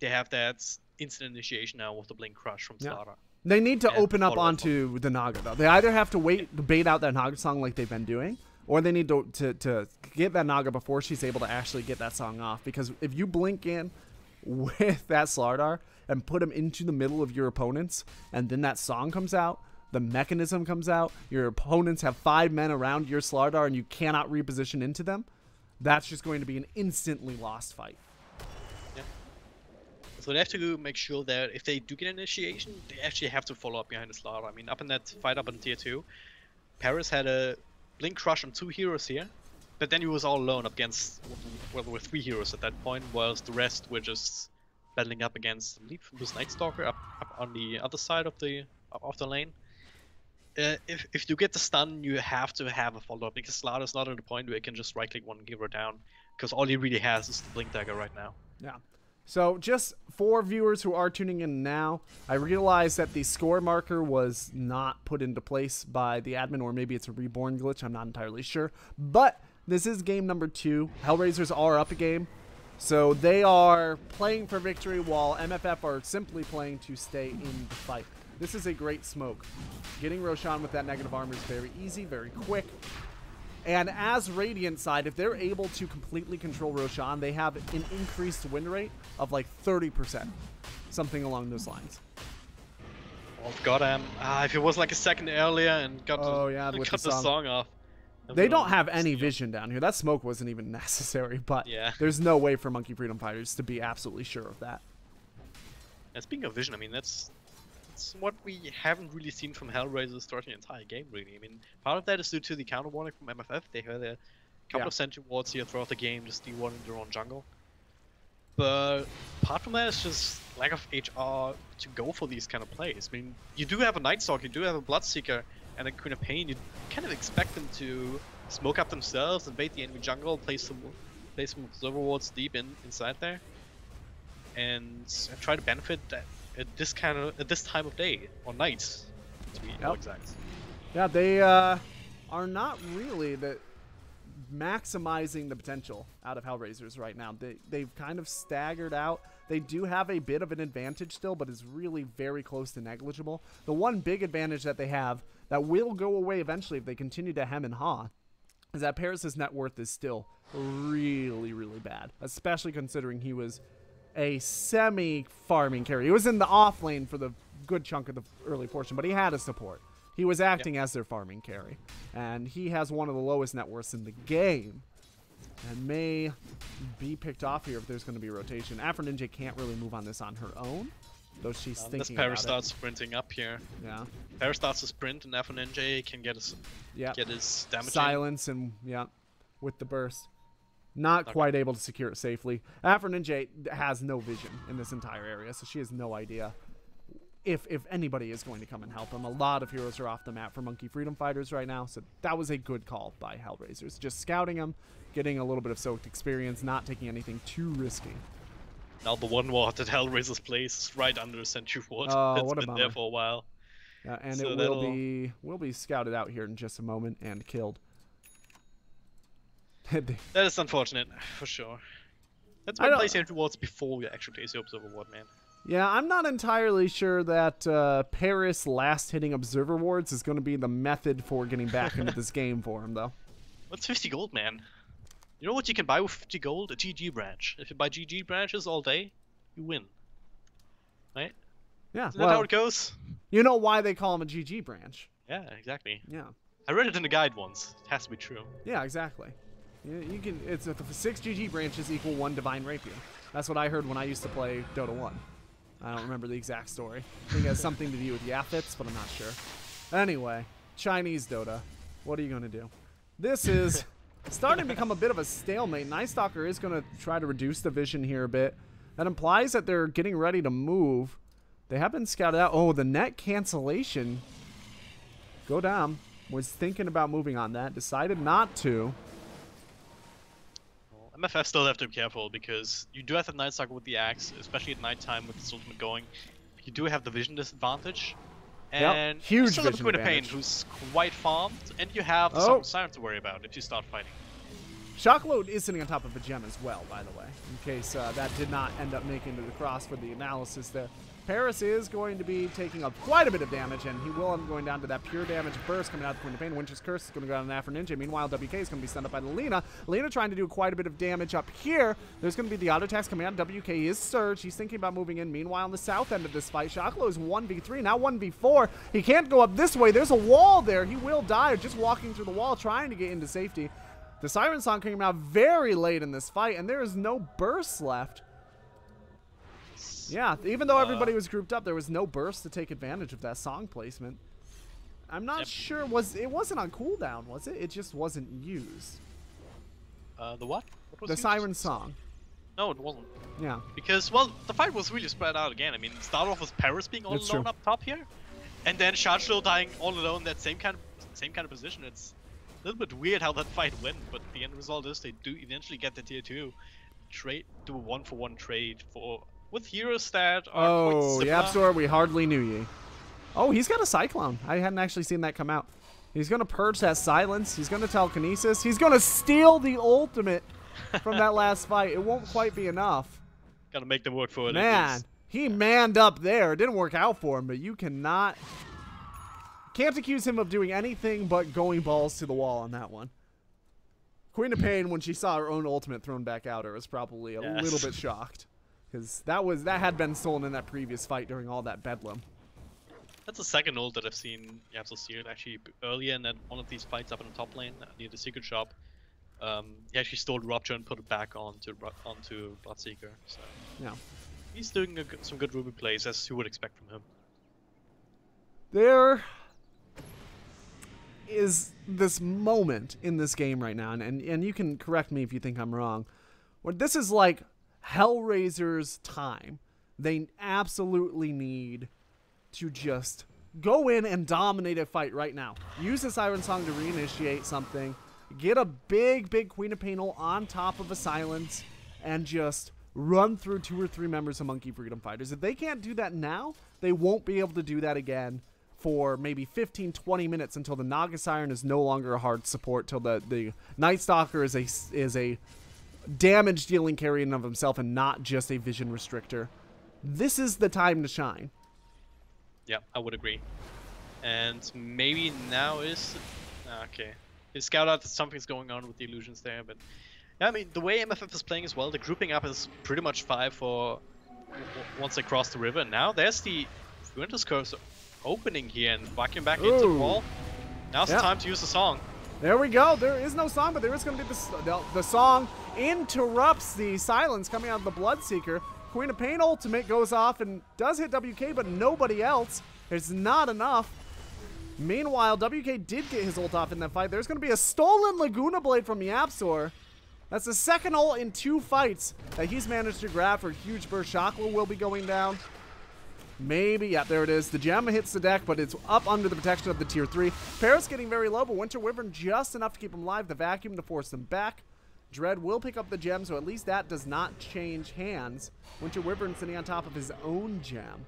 they have that instant initiation now with the blink crush from Yeah. Slardar. They need to open up onto the Naga though. They either have to wait to bait out that Naga song like they've been doing, or they need to, to to get that Naga before she's able to actually get that song off. Because if you blink in with that Slardar and put him into the middle of your opponents, and then that song comes out, the Mekansm comes out, your opponents have five men around your Slardar, and you cannot reposition into them. That's just going to be an instantly lost fight. Yeah. So they have to make sure that if they do get an initiation, they actually have to follow up behind the Slardar. I mean, up in that fight up in tier 2, Paris had a Blink Crush on two heroes here, but then he was all alone up against, well, there were three heroes at that point, whilst the rest were just battling up against, I believe it was Night Stalker up, up on the other side of the of the lane. Uh, if, if you get the stun, you have to have a follow up because Slardar's not at the point where he can just right click one and give her down, because all he really has is the Blink Dagger right now. Yeah. So, just for viewers who are tuning in now, I realize that the score marker was not put into place by the admin, or maybe it's a reborn glitch. I'm not entirely sure. But this is game number two. Hellraisers are up a game. So, they are playing for victory while MFF are simply playing to stay in the fight. This is a great smoke. Getting Roshan with that negative armor is very easy, very quick. And as Radiant side, if they're able to completely control Roshan, they have an increased win rate of like 30%. Something along those lines. Oh god, um, ah, if it was like a second earlier and got Oh, the, yeah, cut the the song. song, off. They don't have any vision down here. That smoke wasn't even necessary, but Yeah. there's no way for Monkey Freedom Fighters to be absolutely sure of that. And speaking of vision, I mean that's that's what we haven't really seen from Hellraiser starting the entire game. Really, I mean part of that is due to the counter warning from MFF. They had a couple Yeah. of sentry wards here throughout the game, just de-warding their own jungle. But apart from that, it's just lack of HR to go for these kind of plays. I mean, you do have a Night Stalker, you do have a Bloodseeker, and a Queen of Pain. You kind of expect them to smoke up themselves, invade the enemy jungle, place some place some observer wards deep in inside there, and try to benefit at, at this kind of at this time of day or night, to be Yep. exact. Yeah, they uh, are not really the maximizing the potential out of Hellraisers right now. They they've kind of staggered out. They do have a bit of an advantage still, but is really very close to negligible. The one big advantage that they have that will go away eventually if they continue to hem and haw is that Paris's net worth is still really, really bad, especially considering he was a semi farming carry. He was in the off lane for the good chunk of the early portion, but he had a support. He was acting as their farming carry, and he has one of the lowest net worths in the game, and may be picked off here if there's going to be rotation. Afro Ninja can't really move on this on her own, though she's Um, this thinking Paris starts sprinting up here. Yeah, Paris starts to sprint, and FNJ can get his get his damage. in. silence and yeah, with the burst. Not Okay. quite able to secure it safely. Afro Ninja has no vision in this entire area, so she has no idea if if anybody is going to come and help him. A lot of heroes are off the map for Monkey Freedom Fighters right now, so that was a good call by Hellraisers. Just scouting him, getting a little bit of soaked experience, not taking anything too risky. Now the one ward that Hellraiser's place is right under Sentry Ward. Oh, It's what a been bummer. there for a while. Yeah, and So it will that'll- be will be scouted out here in just a moment and killed. That is unfortunate, for sure. Let's I been don't- play Sentry Wards before we actually place the Observer Ward, man. Yeah, I'm not entirely sure that uh, Paris last hitting Observer Wards is going to be the method for getting back into this game for him, though. What's 50 gold, man? You know what you can buy with 50 gold? A GG branch. If you buy GG branches all day, you win. Right? Yeah, Isn't that how it goes? you know why they call him a GG branch. Yeah, exactly. Yeah, I read it in the guide once. It has to be true. yeah, exactly. You, you can. It's if six GG branches equal one Divine Rapier. That's what I heard when I used to play Dota 1. I don't remember the exact story. I think it has something to do with Yathits, but I'm not sure. Anyway, Chinese Dota. What are you to do? This is starting to become a bit of a stalemate. Night Stalker is to try to reduce the vision here a bit. That implies that they're getting ready to move. They have been scouted out. Oh, the net cancellation. Go down. Was thinking about moving on that. Decided not to. MFF still have to be careful because you do have the Night Stalker with the axe, especially at nighttime with its ultimate going. You do have the vision disadvantage. Yep, And you huge still have Queen of Pain who's quite farmed, and you have the Oh. Siren to worry about if you start fighting. Shachlo is sitting on top of a gem as well, by the way, in case uh, that did not end up making it across for the analysis there. Paris is going to be taking up quite a bit of damage, and he will end up going down to that pure damage burst coming out of the Queen of Pain. Winter's Curse is going to go down Afro Ninja. Meanwhile, WK is going to be sent up by Lina. Lina trying to do quite a bit of damage up here. There's going to be the auto attacks coming out. WK is Surge. He's thinking about moving in. Meanwhile, on the south end of this fight, Shachlo is 1v3, now 1v4. He can't go up this way. There's a wall there. He will die just walking through the wall, trying to get into safety. The Siren Song came out very late in this fight, and there is no burst left. Yeah, even though Uh, everybody was grouped up, there was no burst to take advantage of that song placement. I'm not Yep. sure was it wasn't on cooldown, was it? It just wasn't used. Uh, the what? what was The used? Siren Song. No, it wasn't. Yeah. Because, well, the fight was really spread out again. I mean, start off with Paris being all That's alone true. up top here, and then Shachlo dying all alone in that same kind of same kind of position. It's a little bit weird how that fight went, but the end result is they do eventually get the tier two, trade do a one for one trade for with heroes that Oh, quite similar. Yapzor, we hardly knew ye. Oh, he's got a Cyclone. I hadn't actually seen that come out. He's going to purge that silence. He's going to telekinesis. He's going to steal the ultimate from that last fight. It won't quite be enough. Gotta make them work for it. Man, he manned up there. It didn't work out for him, but you cannot. Can't accuse him of doing anything but going balls to the wall on that one. Queen of Pain, when she saw her own ultimate thrown back out her, was probably a Yes. little bit shocked, because that was that had been stolen in that previous fight during all that bedlam. That's the second ult that I've seen Yapzor steal actually earlier in that one of these fights up in the top lane uh, near the secret shop. Um, he actually stole Rupture and put it back onto onto Bloodseeker. So Yeah. he's doing some good Ruby plays as you would expect from him. There is this moment in this game right now, and, and, and you can correct me if you think I'm wrong, where this is like Hellraiser's time. They absolutely need to just go in and dominate a fight right now. Use the Siren Song to reinitiate something. Get a big, big Queen of Painel on top of a silence and just run through two or three members of Monkey Freedom Fighters. If they can't do that now, they won't be able to do that again for maybe 15, 20 minutes until the Naga Siren is no longer a hard support, till the, the Night Stalker is a, is a damage dealing carry in of himself and not just a vision restrictor. This is the time to shine. Yeah, I would agree. And maybe now is ah, okay. They scout out that something's going on with the illusions there, but yeah, I mean the way MFF is playing as well, the grouping up is pretty much five for once they cross the river. Now there's the Winter's curse opening here and vacuum back into the wall. Now's Yeah. the time to use the song. There we go. There is no song, but there is going to be the, the, the song interrupts the silence coming out of the Bloodseeker. Queen of Pain ultimate goes off and does hit WK, but nobody else. There's not enough. Meanwhile, WK did get his ult off in that fight. There's going to be a stolen Laguna Blade from Yapzor. That's the second ult in two fights that he's managed to grab for huge burst. Shachlo will be going down. Maybe, yeah, there it is. The gem hits the deck, but it's up under the protection of the tier 3. Paris getting very low, but Winter Wyvern just enough to keep him alive. The vacuum to force them back. Dread will pick up the gem, so at least that does not change hands. Winter Wyvern sitting on top of his own gem.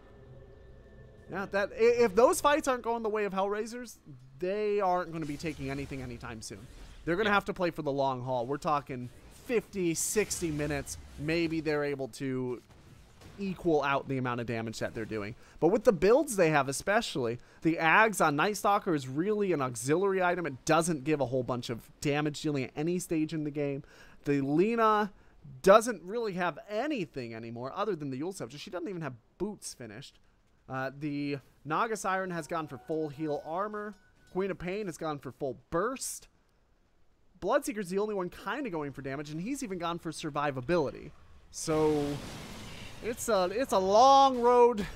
Yeah, that if those fights aren't going the way of Hellraisers, they aren't going to be taking anything anytime soon. They're going to have to play for the long haul. We're talking 50, 60 minutes. Maybe they're able to equal out the amount of damage that they're doing. But with the builds they have, especially, the Ags on Night Stalker is really an auxiliary item. It doesn't give a whole bunch of damage dealing at any stage in the game. The Lina doesn't really have anything anymore other than the Yule Scepter. She doesn't even have boots finished. Uh, the Naga Siren has gone for full heal armor. Queen of Pain has gone for full burst. Bloodseeker's the only one kind of going for damage, and he's even gone for survivability. So it's a it's a long road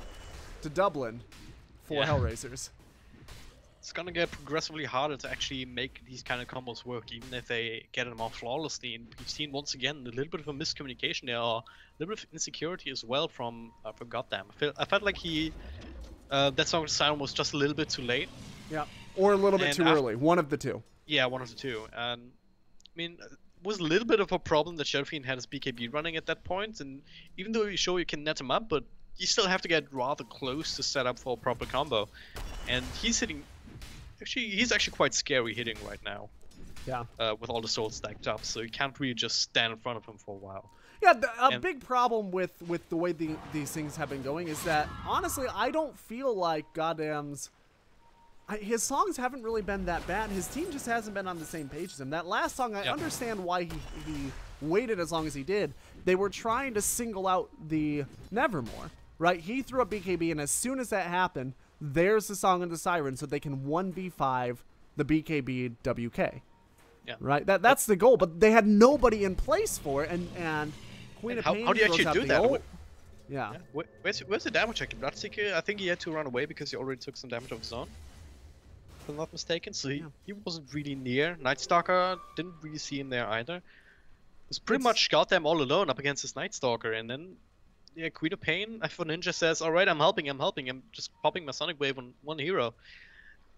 to Dublin for Yeah. Hellraisers. It's gonna get progressively harder to actually make these kind of combos work, even if they get them off flawlessly. And we've seen once again a little bit of a miscommunication there, or a little bit of insecurity as well from uh, from Goddamn. I felt I felt like he uh, that song sound was just a little bit too late. Yeah, or a little bit And too early. One of the two. Yeah, one of the two. And I mean, was a little bit of a problem that Sheriffine had his BKB running at that point, and even though you're sure you can net him up, but you still have to get rather close to set up for a proper combo. And he's hitting. Actually, he's actually quite scary hitting right now Yeah. uh, with all the souls stacked up, so you can't really just stand in front of him for a while. Yeah, the, a And- big problem with with the way the, these things have been going is that honestly, I don't feel like Goddamn's. I, his songs haven't really been that bad. His team just hasn't been on the same page as him. That last song, I Yep. understand why he he waited as long as he did. They were trying to single out the Nevermore, right? He threw up BKB, and as soon as that happened, there's the song of the siren, so they can one v five the BKB WK. Yeah. Right. That that's the goal, but they had nobody in place for it, and and Queen And of how- Pain how do you actually do that? ult. Yeah. Yeah. Where's, where's the damage check? I think he had to run away because he already took some damage of his own. If I'm not mistaken, so he, Yeah. he wasn't really near. Night Stalker didn't really see him there either. Was pretty It's- much got them all alone up against his Night Stalker, and then yeah, Queen of Pain, Afro Ninja says, "Alright, I'm helping, I'm helping, I'm just popping my Sonic Wave on one hero."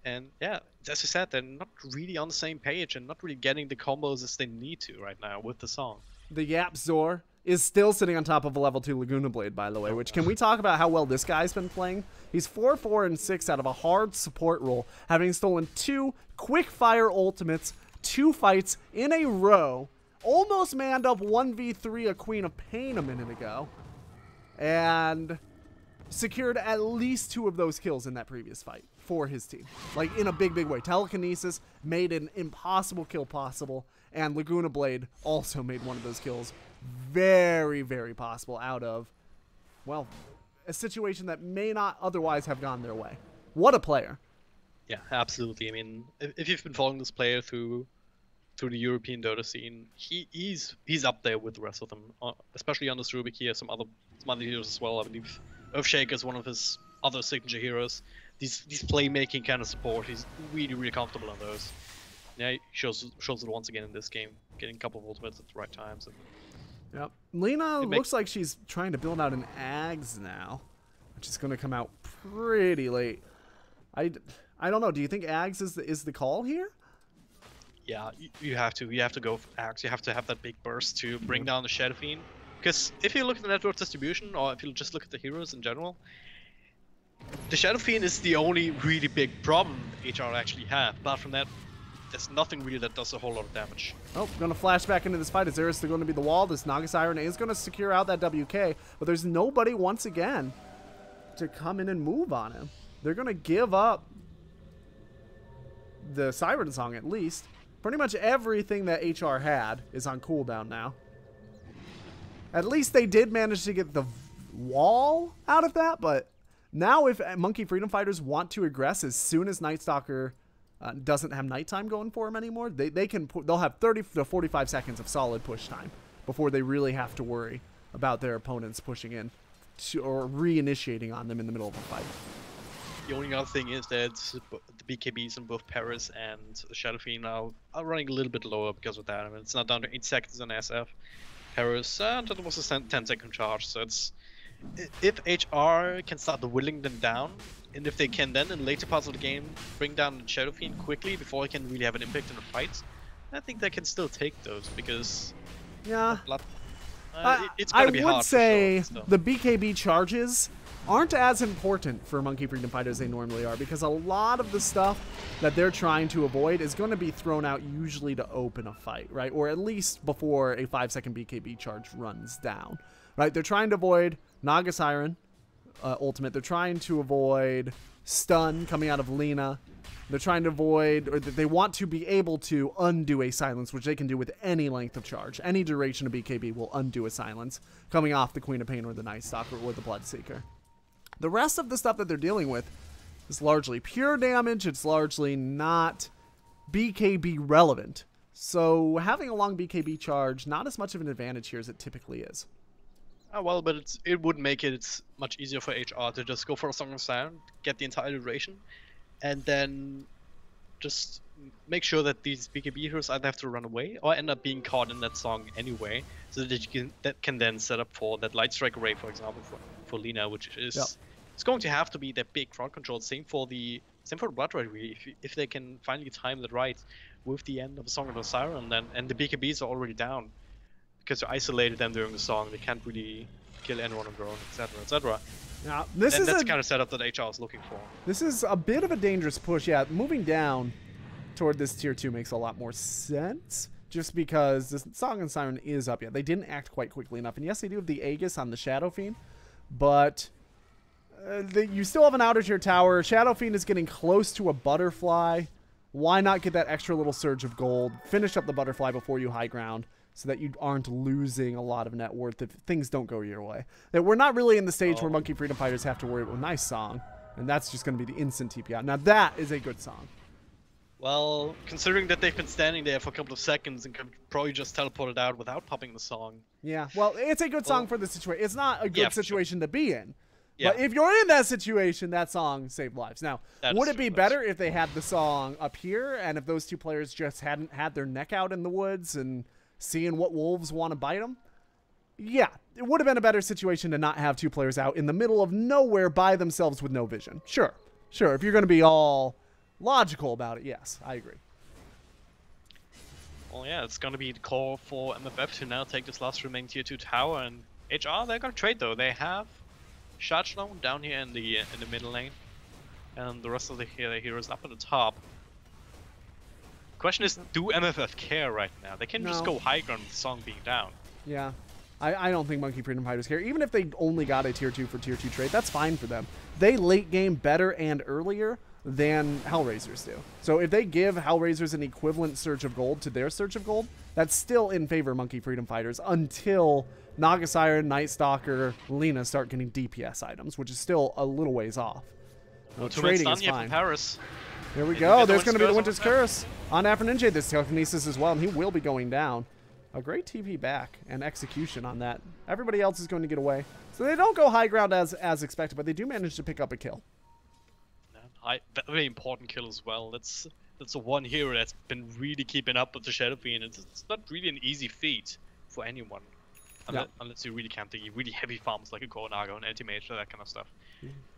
And yeah, as you said, they're not really on the same page and not really getting the combos as they need to right now with the song. The Yapzor is still sitting on top of a level 2 Laguna Blade, by the way, which can we talk about how well this guy's been playing? He's 4 4 and 6 out of a hard support role, having stolen two quick fire ultimates, two fights in a row, almost manned up 1v3 a Queen of Pain a minute ago, and secured at least two of those kills in that previous fight for his team. Like in a big, big way. Telekinesis made an impossible kill possible, and Laguna Blade also made one of those kills very, very possible out of, well, a situation that may not otherwise have gone their way. What a player. Yeah, absolutely. I mean, if, you've been following this player through through the European Dota scene, he, he's he's up there with the rest of them, uh, especially on this Rubik. He has some other some other heroes as well. I believe Earthshaker is one of his other signature heroes. These these playmaking kind of support, he's really really comfortable on those. Yeah, he shows shows it once again in this game, getting a couple of ultimates at the right times. Yep. Lina It looks like she's trying to build out an Ags now, which is going to come out pretty late. I, I don't know. Do you think Ags is the, is the call here? yeah, you, you have to you have to go for axe. You have to have that big burst to bring down the Shadow Fiend. Because if you look at the network distribution, or if you just look at the heroes in general, the Shadow Fiend is the only really big problem HR actually have. Apart from that, there's nothing really that does a whole lot of damage. Oh, to flash back into this fight. Is Eris going to be the wall? This Naga Siren is to secure out that WK, but there's nobody once again to come in and move on him. They're to give up the Siren Song at least. Pretty much everything that HR had is on cooldown now. At least they did manage to get the wall out of that, but now if Monkey Freedom Fighters want to aggress as soon as Night Stalker uh, doesn't have nighttime going for him anymore, they, they can they'll have 30 to 45 seconds of solid push time before they really have to worry about their opponents pushing in to, or reinitiating on them in the middle of a fight. The only other thing is that the BKBs in both Paris and Shadow Fiend are, running a little bit lower because of that. I mean, it's not down to 8 seconds on SF. Paris, uh, that was a 10 second charge, so it's if HR can start willing them down, and if they can then in later parts of the game bring down the Shadow Fiend quickly before it can really have an impact in the fight, I think they can still take those because Yeah. Uh, I, it- it's I gonna be would say sure, still. the BKB charges aren't as important for Monkey Freedom Fighter as they normally are because a lot of the stuff that they're trying to avoid is going to be thrown out usually to open a fight, right? Or at least before a five second BKB charge runs down, right? They're trying to avoid Naga Siren uh, ultimate. They're trying to avoid stun coming out of Lina. They're trying to avoid, or they want to be able to undo a silence, which they can do with any length of charge. Any duration of BKB will undo a silence coming off the Queen of Pain or the Night Stalker or the Bloodseeker. The rest of the stuff that they're dealing with is largely pure damage. It's largely not BKB relevant. So having a long BKB charge, not as much of an advantage here as it typically is. Oh, well, but it's, it would make it much easier for HR to just go for a Song of Sound, get the entire duration, and then just make sure that these BKB heroes either have to run away or end up being caught in that song anyway, so that you can that can then set up for that Light Strike Array, for example, for, for Lina, which is Yep. it's going to have to be that big crowd control. Same for the same for Blood Rite really. If if they can finally time that right with the end of a Song of the Siren, then and the BKBs are already down because you isolated them during the song. They can't really kill anyone on their own, etc., etc. Now, this And is that's a the kind of setup that HR is looking for. This is a bit of a dangerous push. Yeah, moving down toward this tier two makes a lot more sense. Just because this Song and Siren is up yet. They didn't act quite quickly enough. And yes, they do have the Aegis on the Shadow Fiend, but uh, the, you still have an outer tier tower. Shadow Fiend is getting close to a butterfly. Why not get that extra little surge of gold? Finish up the butterfly before you high ground so that you aren't losing a lot of net worth if things don't go your way. That we're not really in the stage where Oh. Monkey Freedom Fighters have to worry about nice song, and that's just going to be the instant TP out. Now that is a good song. Well, considering that they've been standing there for a couple of seconds and could probably just teleported out without popping the song. Yeah, well, it's a good song Well- for the situation. It's not a good Yeah, for sure. situation to be in. Yeah. But if you're in that situation, that song saved lives. Now, That would it be better if they had the song up here and if those two players just hadn't had their neck out in the woods and seeing what wolves want to bite them? Yeah, it would have been a better situation to not have two players out in the middle of nowhere by themselves with no vision. Sure, sure. If you're going to be all logical about it, yes, I agree. Well, yeah, it's gonna be the call for MFF to now take this last remaining tier two tower, and HR they're gonna trade though. They have Shachlo down here in the in the middle lane, and the rest of the he- heroes up at the top. Question is, do MFF care right now? They can just go high ground with song being down. Yeah. I, I don't think Monkey Freedom Fighters care. Even if they only got a tier 2 for tier 2 trade, that's fine for them. They late game better and earlier than Hellraisers do. So if they give Hellraisers an equivalent surge of gold to their surge of gold, that's still in favor of Monkey Freedom Fighters until Naga Siren, Night Stalker, Lina start getting DPS items, which is still a little ways off. No, Two trading is fine. Paris. Here we go. the There's going to be the Winter's Curse on Afro Ninja. This telekinesis as well, and he will be going down. A great TP back and execution on that. Everybody else is going to get away. So they don't go high ground as as expected, but they do manage to pick up a kill. I, very important kill as well. That's that's the one hero that's been really keeping up with the Shadow Fiend. It's, it's not really an easy feat for anyone. Unless, unless you really can't take really heavy farms like a Coronago and Ultimate or that kind of stuff.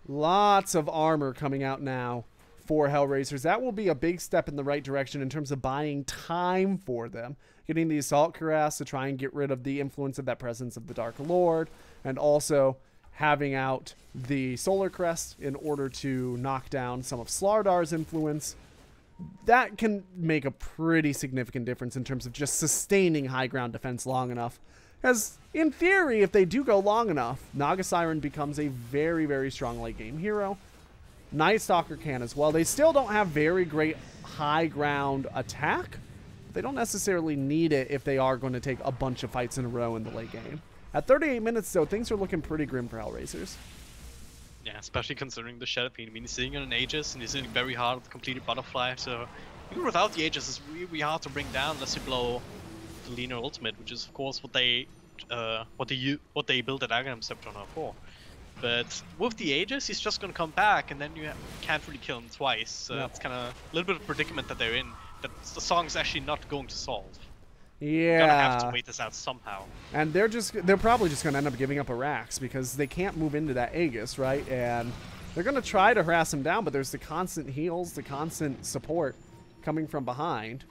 Lots of armor coming out now for Hellraisers. That will be a big step in the right direction in terms of buying time for them. Getting the Assault Cuirass to try and get rid of the influence of that presence of the Dark Lord, and also having out the Solar Crest in order to knock down some of Slardar's influence. That can make a pretty significant difference in terms of just sustaining high ground defense long enough. As in theory, if they do go long enough, Naga Siren becomes a very, very strong late game hero. Night Stalker can as well. They still don't have very great high ground attack. They don't necessarily need it if they are going to take a bunch of fights in a row in the late game. At 38 minutes, though, things are looking pretty grim for Hellraisers. Yeah, especially considering the Shadow Fiend. I mean, he's sitting on an Aegis and he's sitting very hard with completed Butterfly, so even without the Aegis, it's really hard to bring down unless you blow the Lina Ultimate, which is of course what they uh, what they what they built at Aghanim Scepter for. But with the Aegis, he's just gonna come back, and then you can't really kill him twice. So Yeah. it's kind of a little bit of a predicament that they're in. That the song's actually not going to solve. Yeah. Gonna have to wait this out somehow. And they're just they're probably just going to end up giving up Arax because they can't move into that Aegis, right? And they're going to try to harass him down, but there's the constant heals, the constant support coming from behind.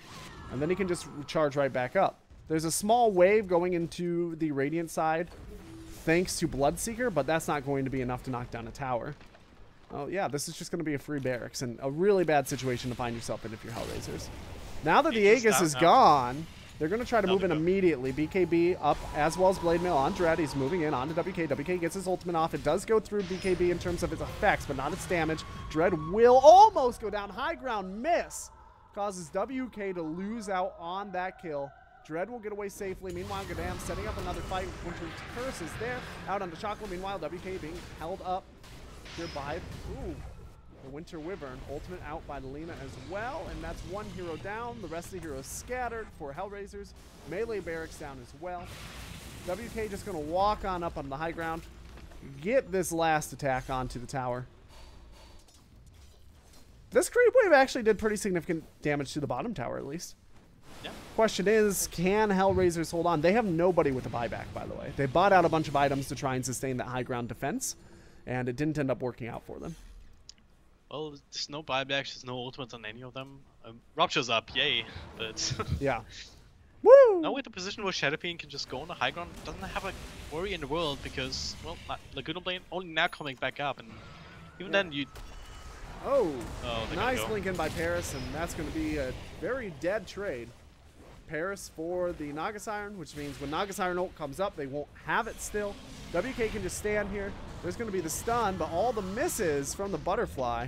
And then he can just charge right back up. There's a small wave going into the Radiant side thanks to Bloodseeker, but that's not going to be enough to knock down a tower. Oh yeah, this is just going to be a free barracks and a really bad situation to find yourself in if you're Hellraisers. Now that the Aegis is now. gone, they're going to try to Now move in go. immediately. BKB up as well as Blade Mail on Dread. He's moving in onto WK. WK gets his ultimate off. It does go through BKB in terms of its effects, but not its damage. Dread will almost go down. High ground miss causes WK to lose out on that kill. Dread will get away safely. Meanwhile, Goddamn setting up another fight. Winter's Curse is there. Out on the Chocolate. Meanwhile, WK being held up here by ooh, the Winter Wyvern. Ultimate out by the Lina as well. And that's one hero down. The rest of the heroes scattered for Hellraisers. Melee Barracks down as well. WK just going to walk on up on the high ground. Get this last attack onto the tower. This creep wave actually did pretty significant damage to the bottom tower, at least. Yeah. Question is, can Hellraisers hold on? They have nobody with a buyback, by the way. They bought out a bunch of items to try and sustain that high ground defense, and it didn't end up working out for them. Well, there's no buybacks, there's no ultimates on any of them. Um, Rupture's up, yay, but Yeah. Woo! now with the position where Shadow Fiend can just go on the high ground, doesn't have a worry in the world because, well, Laguna Blade only now coming back up, and even Yeah. then you. Oh, Oh, nice go. blink in by Paris, and that's going to be a very dead trade. Paris for the Naga Siren, which means when Naga Siren ult comes up, they won't have it still. WK can just stand here. There's going to be the stun, but all the misses from the butterfly.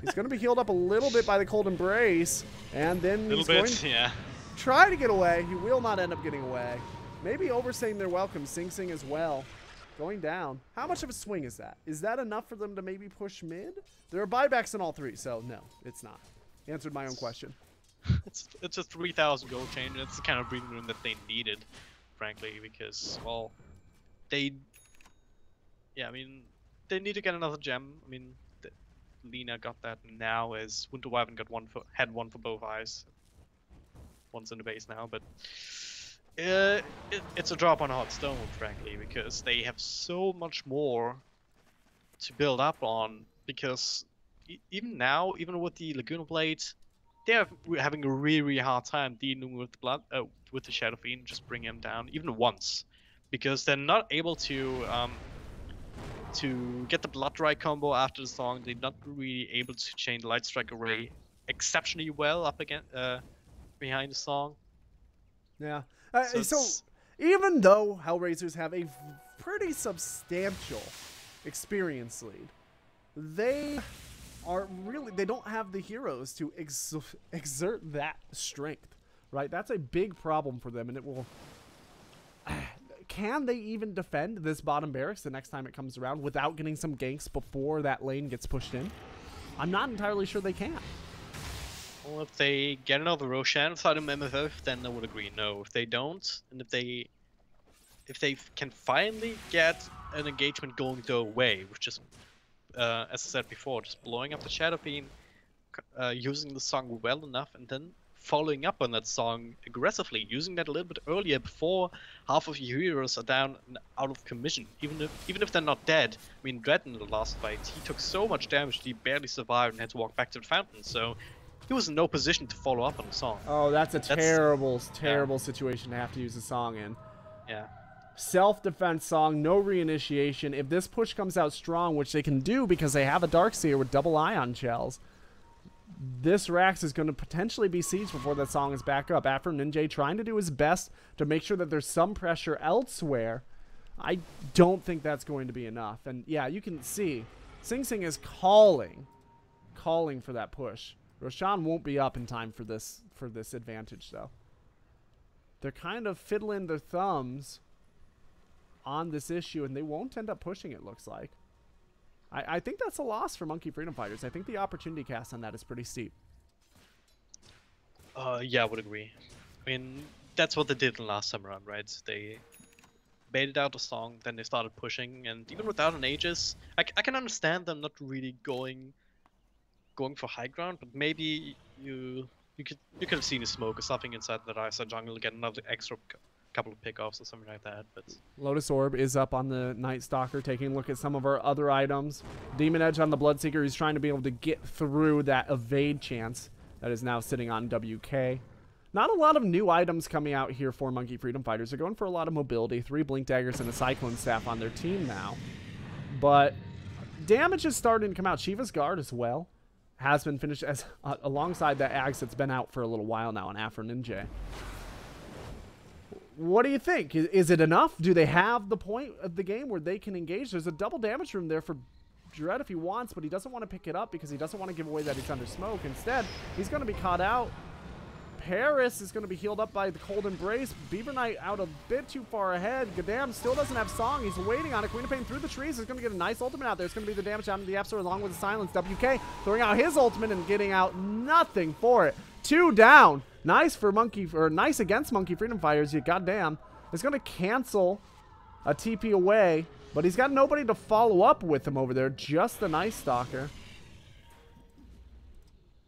He's going to be healed up a little bit by the cold embrace, and then little he's bit, going to yeah. try to get away. He will not end up getting away. Maybe overstaying their welcome. Sing Sing as well. Going down. How much of a swing is that? Is that enough for them to maybe push mid? There are buybacks in all three, so no, it's not. Answered my own question. It's it's a 3,000 gold change. It's the kind of breathing room that they needed, frankly, because well, they. Yeah, I mean, they need to get another gem. I mean, the, Lena got that now, as Winter Wyvern got one for had one for both eyes. One's in the base now, but uh, it, it's a drop on a hot stone, frankly, because they have so much more to build up on. Because e- even now, even with the Laguna Blade, they're having a really, really hard time dealing with the blood, uh, with the Shadow Fiend. Just bring him down, even once, because they're not able to um, to get the Blood Rite combo after the song. They're not really able to chain the Light Strike array exceptionally well up again uh, behind the song. Yeah. Uh, So, so even though Hellraisers have a pretty substantial experience lead, they are really they don't have the heroes to ex- exert that strength, right? That's a big problem for them, and it will can they even defend this bottom barracks the next time it comes around without getting some ganks before that lane gets pushed in? I'm not entirely sure they can. Well, if they get another Roshan without an MFF, then I would agree no. If they don't, and if they if they can finally get an engagement going their way, which is, uh, as I said before, just blowing up the Shadow Fiend, uh, using the song well enough, and then following up on that song aggressively, using that a little bit earlier before half of your heroes are down and out of commission. Even if even if they're not dead. I mean, Dread in the last fight, he took so much damage that he barely survived and had to walk back to the fountain. So he was in no position to follow up on the song. Oh, that's a that's, terrible, terrible yeah. situation to have to use a song in. Yeah. Self-defense song, no reinitiation. If this push comes out strong, which they can do because they have a Darkseer with double ion shells, this Rax is going to potentially be sieged before that song is back up. After Ninja trying to do his best to make sure that there's some pressure elsewhere, I don't think that's going to be enough. And yeah, you can see Sing Sing is calling, calling for that push. Roshan won't be up in time for this for this advantage though. They're kind of fiddling their thumbs on this issue and they won't end up pushing it looks like. I, I think that's a loss for Monkey Freedom Fighters. I think the opportunity cast on that is pretty steep. Uh, yeah, I would agree. I mean, that's what they did in last summer run, right? They baited out the song, then they started pushing, and even without an Aegis, I, I can understand them not really going going for high ground, but maybe you you could you could have seen a smoke or something inside the Ryza jungle, get another extra couple of pickoffs or something like that. But Lotus Orb is up on the Night Stalker, taking a look at some of our other items. Demon Edge on the Bloodseeker. He's trying to be able to get through that evade chance that is now sitting on WK. Not a lot of new items coming out here for Monkey Freedom Fighters. They're going for a lot of mobility. Three Blink Daggers and a Cyclone Staff on their team now. But damage is starting to come out. Shiva's Guard as well has been finished as uh, alongside that Axe that's been out for a little while now on Afro Ninja what do you think? Is, it enough? Do they have the point of the game where they can engage? There's a double damage room there for Dread if he wants, but he doesn't want to pick it up because he doesn't want to give away that he's under smoke. Instead, he's going to be caught out. Paris is going to be healed up by the Cold Embrace. Beaver Knight out a bit too far ahead. Goddamn still doesn't have Song. He's waiting on it. Queen of Pain through the trees is going to get a nice ultimate out there. It's going to be the damage out of the Absol along with the Silence. WK throwing out his ultimate and getting out nothing for it. Two down. Nice for Monkey, or nice against Monkey Freedom Fighters. You goddamn. It's going to cancel a TP away, but he's got nobody to follow up with him over there. Just the Night Stalker.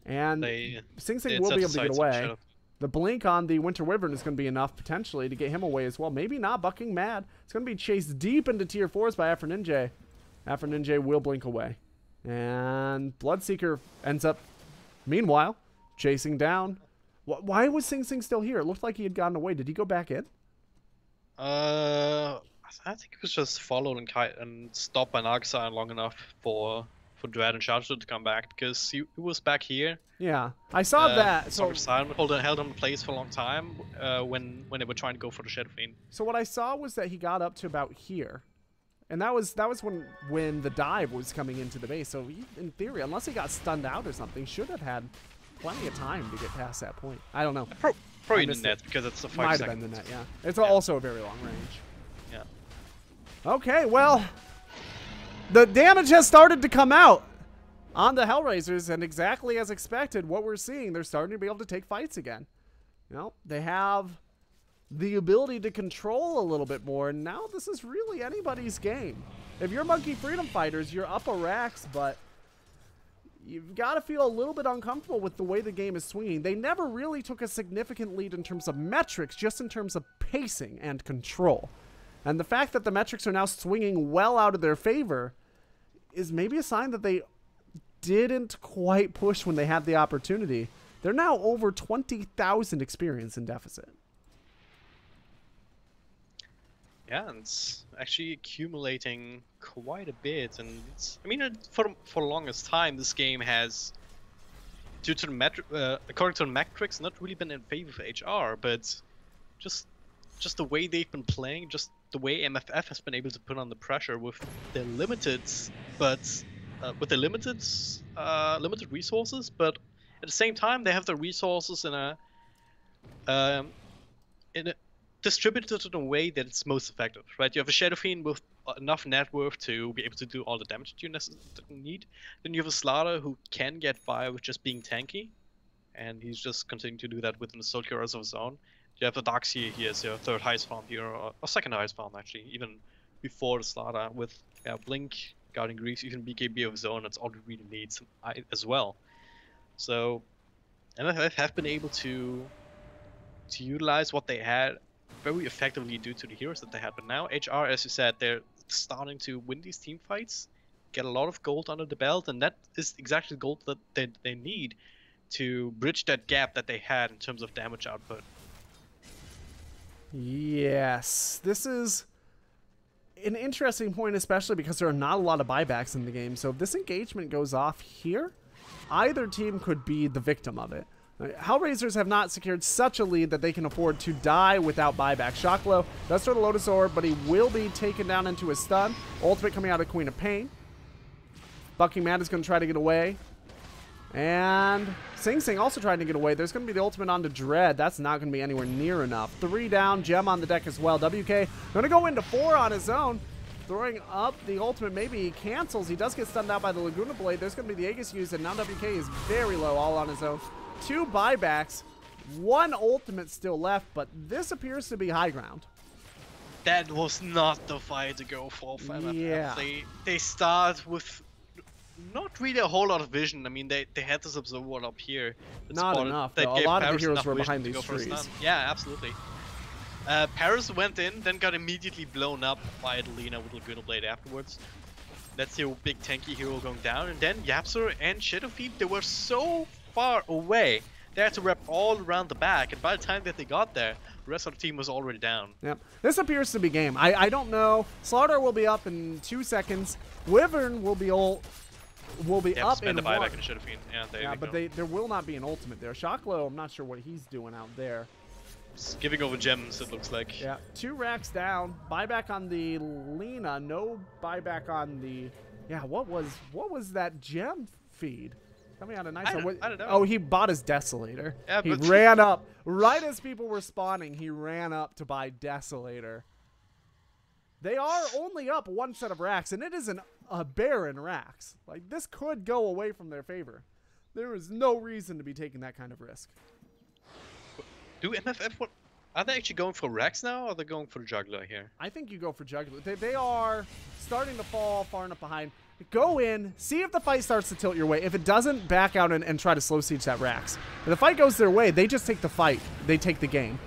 And they, Sing Sing will be able to get away. The blink on the Winter Wyvern is going to be enough potentially to get him away as well. Maybe not. Bucking Mad. It's going to be chased deep into tier 4s by Afro Ninja. Afro Ninja will blink away. And Bloodseeker ends up, meanwhile, chasing down why was Sing Sing still here? It looked like he had gotten away. Did he go back in? Uh, I think he was just followed and, and stopped by Nagasai long enough for for Dread and Charge to come back because he, he, was back here. Yeah, I saw uh, that. So silent, held, held him in place for a long time uh, when when they were trying to go for the Shadow Fiend. So what I saw was that he got up to about here, and that was that was when when the dive was coming into the base. So he, in theory, unless he got stunned out or something, should have had plenty of time to get past that point. I don't know. Pro probably the net because it's a five Might seconds. have been the net, yeah. It's yeah. also a very long range. Yeah. Okay, well, the damage has started to come out on the Hellraisers, and exactly as expected, what we're seeing, they're starting to be able to take fights again. You know, they have the ability to control a little bit more, and now this is really anybody's game. If you're Monkey Freedom Fighters, you're up a Rax, but you've got to feel a little bit uncomfortable with the way the game is swinging. They never really took a significant lead in terms of metrics, just in terms of pacing and control. And the fact that the metrics are now swinging well out of their favor is maybe a sign that they didn't quite push when they had the opportunity. They're now over 20,000 experience in deficit. Yeah, it's actually accumulating quite a bit, and I mean, for for the longest time, this game has, due to the metric, uh, according to the metrics, not really been in favor of HR, but just just the way they've been playing, just the way MFF has been able to put on the pressure with their limited, but uh, with the limited uh, limited resources, but at the same time they have the resources in a um, in a distributed in a way that it's most effective, right? You have a Shadow Fiend with enough net worth to be able to do all the damage that you need. Then you have a Slardar who can get by with just being tanky, and he's just continuing to do that within the Soul Cuirass of his own. You have the Darkseer here as your third highest farm here, or, second highest farm actually, even before the Slardar with yeah, Blink, Guardian Greaves, even BKB of his own, that's all he really needs as well. So, MFF have been able to to utilize what they had very effectively due to the heroes that they had. But now HR, as you said, they're starting to win these team fights, get a lot of gold under the belt, and that is exactly the gold that they, they need to bridge that gap that they had in terms of damage output. Yes, this is an interesting point, especially because there are not a lot of buybacks in the game. So if this engagement goes off here, either team could be the victim of it. Hellraisers have not secured such a lead that they can afford to die without buyback. Shachlo does throw the Lotus Orb, but he will be taken down into a stun. Ultimate coming out of Queen of Pain. Bucking Mad is going to try to get away. And Sing Sing also trying to get away. There's going to be the ultimate onto Dread. That's not going to be anywhere near enough. Three down, Gem on the deck as well. WK going to go into four on his own. Throwing up the ultimate, maybe he cancels. He does get stunned out by the Laguna Blade. There's going to be the Aegis used, and now WK is very low all on his own two buybacks, one ultimate still left, but this appears to be high ground. That was not the fight to go for. Yeah. They, they start with not really a whole lot of vision. I mean, they, they had this observer up here. Not enough. That A lot of the heroes were behind these trees. Yeah, absolutely. Uh, Paris went in, then got immediately blown up by Adelina with Laguna Blade afterwards. That's your big tanky hero going down. And then YapzOr and Shadow Fiend, they were so far away. They had to wrap all around the back, and by the time that they got there, the rest of the team was already down. Yep. This appears to be game. I, I don't know. Slaughter will be up in two seconds. Wyvern will be all will be up in the buyback one. And been. Yeah, yeah but they, there will not be an ultimate there. Shachlo, I'm not sure what he's doing out there. Just giving over gems, it looks like. Yeah, two racks down. Buyback on the Lina. No buyback on the. Yeah, what was what was that gem feed? Coming out of nice. I don't, I don't oh, know. Oh, he bought his Desolator. Yeah, he ran up right as people were spawning. He ran up to buy Desolator. They are only up one set of racks, and it is an, a Baron racks. Like this could go away from their favor. There is no reason to be taking that kind of risk. Do MFF what? Are they actually going for Rex now, or are they going for Juggler here? I think you go for Juggler. They, they are starting to fall far enough behind. Go in, see if the fight starts to tilt your way. If it doesn't, back out and, and try to slow siege that Rax. If the fight goes their way, they just take the fight. They take the game.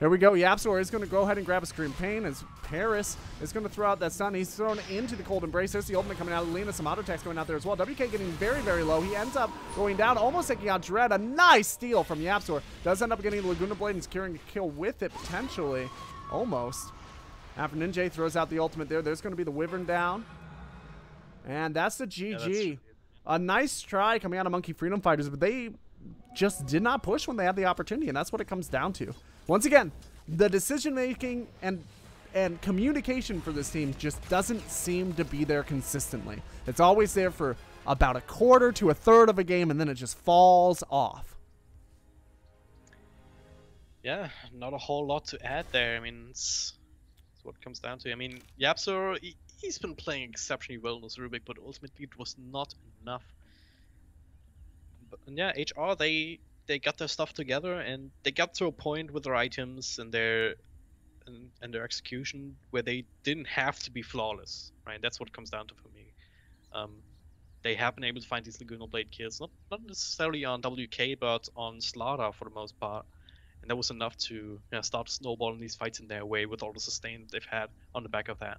There we go. YapzOr is going to go ahead and grab a Scream Pain as Paris is going to throw out that stun. He's thrown into the Cold Embrace. There's the ultimate coming out of Lina. Some auto attacks going out there as well. WK getting very, very low. He ends up going down, almost taking out Dread. A nice steal from YapzOr. Does end up getting the Laguna Blade and securing a kill with it, potentially. Almost. After Ninja throws out the ultimate there, there's going to be the Wyvern down. And that's the GG. Yeah, a nice try coming out of Monkey Freedom Fighters, but they just did not push when they had the opportunity, and that's what it comes down to. Once again, the decision making and and communication for this team just doesn't seem to be there consistently. It's always there for about a quarter to a third of a game, and then it just falls off. Yeah, not a whole lot to add there. I mean, it's, it's what it comes down to. I mean, YapzOr, he's been playing exceptionally well in this Rubik, but ultimately it was not enough. But yeah, HR they they got their stuff together and they got to a point with their items and their and, and their execution where they didn't have to be flawless, right? That's what comes down to for me. Um, they have been able to find these Laguna Blade kills, not not necessarily on WK, but on Slardar for the most part. And that was enough to you know, start snowballing these fights in their way with all the sustain that they've had on the back of that.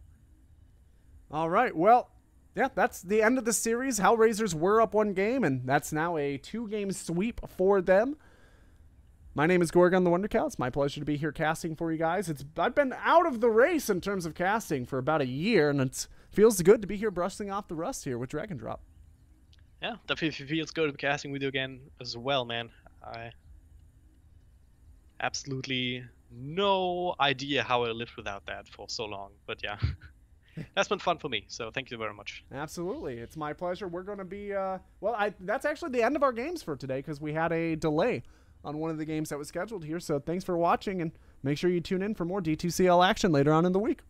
All right. Well, yeah, that's the end of the series. Hellraisers were up one game, and that's now a two-game sweep for them. My name is Gorgon the Wonder Cow. It's my pleasure to be here casting for you guys. It's I've been out of the race in terms of casting for about a year, and it feels good to be here brushing off the rust here with Dragon Drop. Yeah, definitely feels good to be casting with you again as well, man. I absolutely no idea how I lived without that for so long, but yeah. that's been fun for me. So thank you very much. Absolutely, it's my pleasure. We're going to be uh, well. I that's actually the end of our games for today because we had a delay on one of the games that was scheduled here. So thanks for watching, and Make sure you tune in for more D2CL action later on in the week.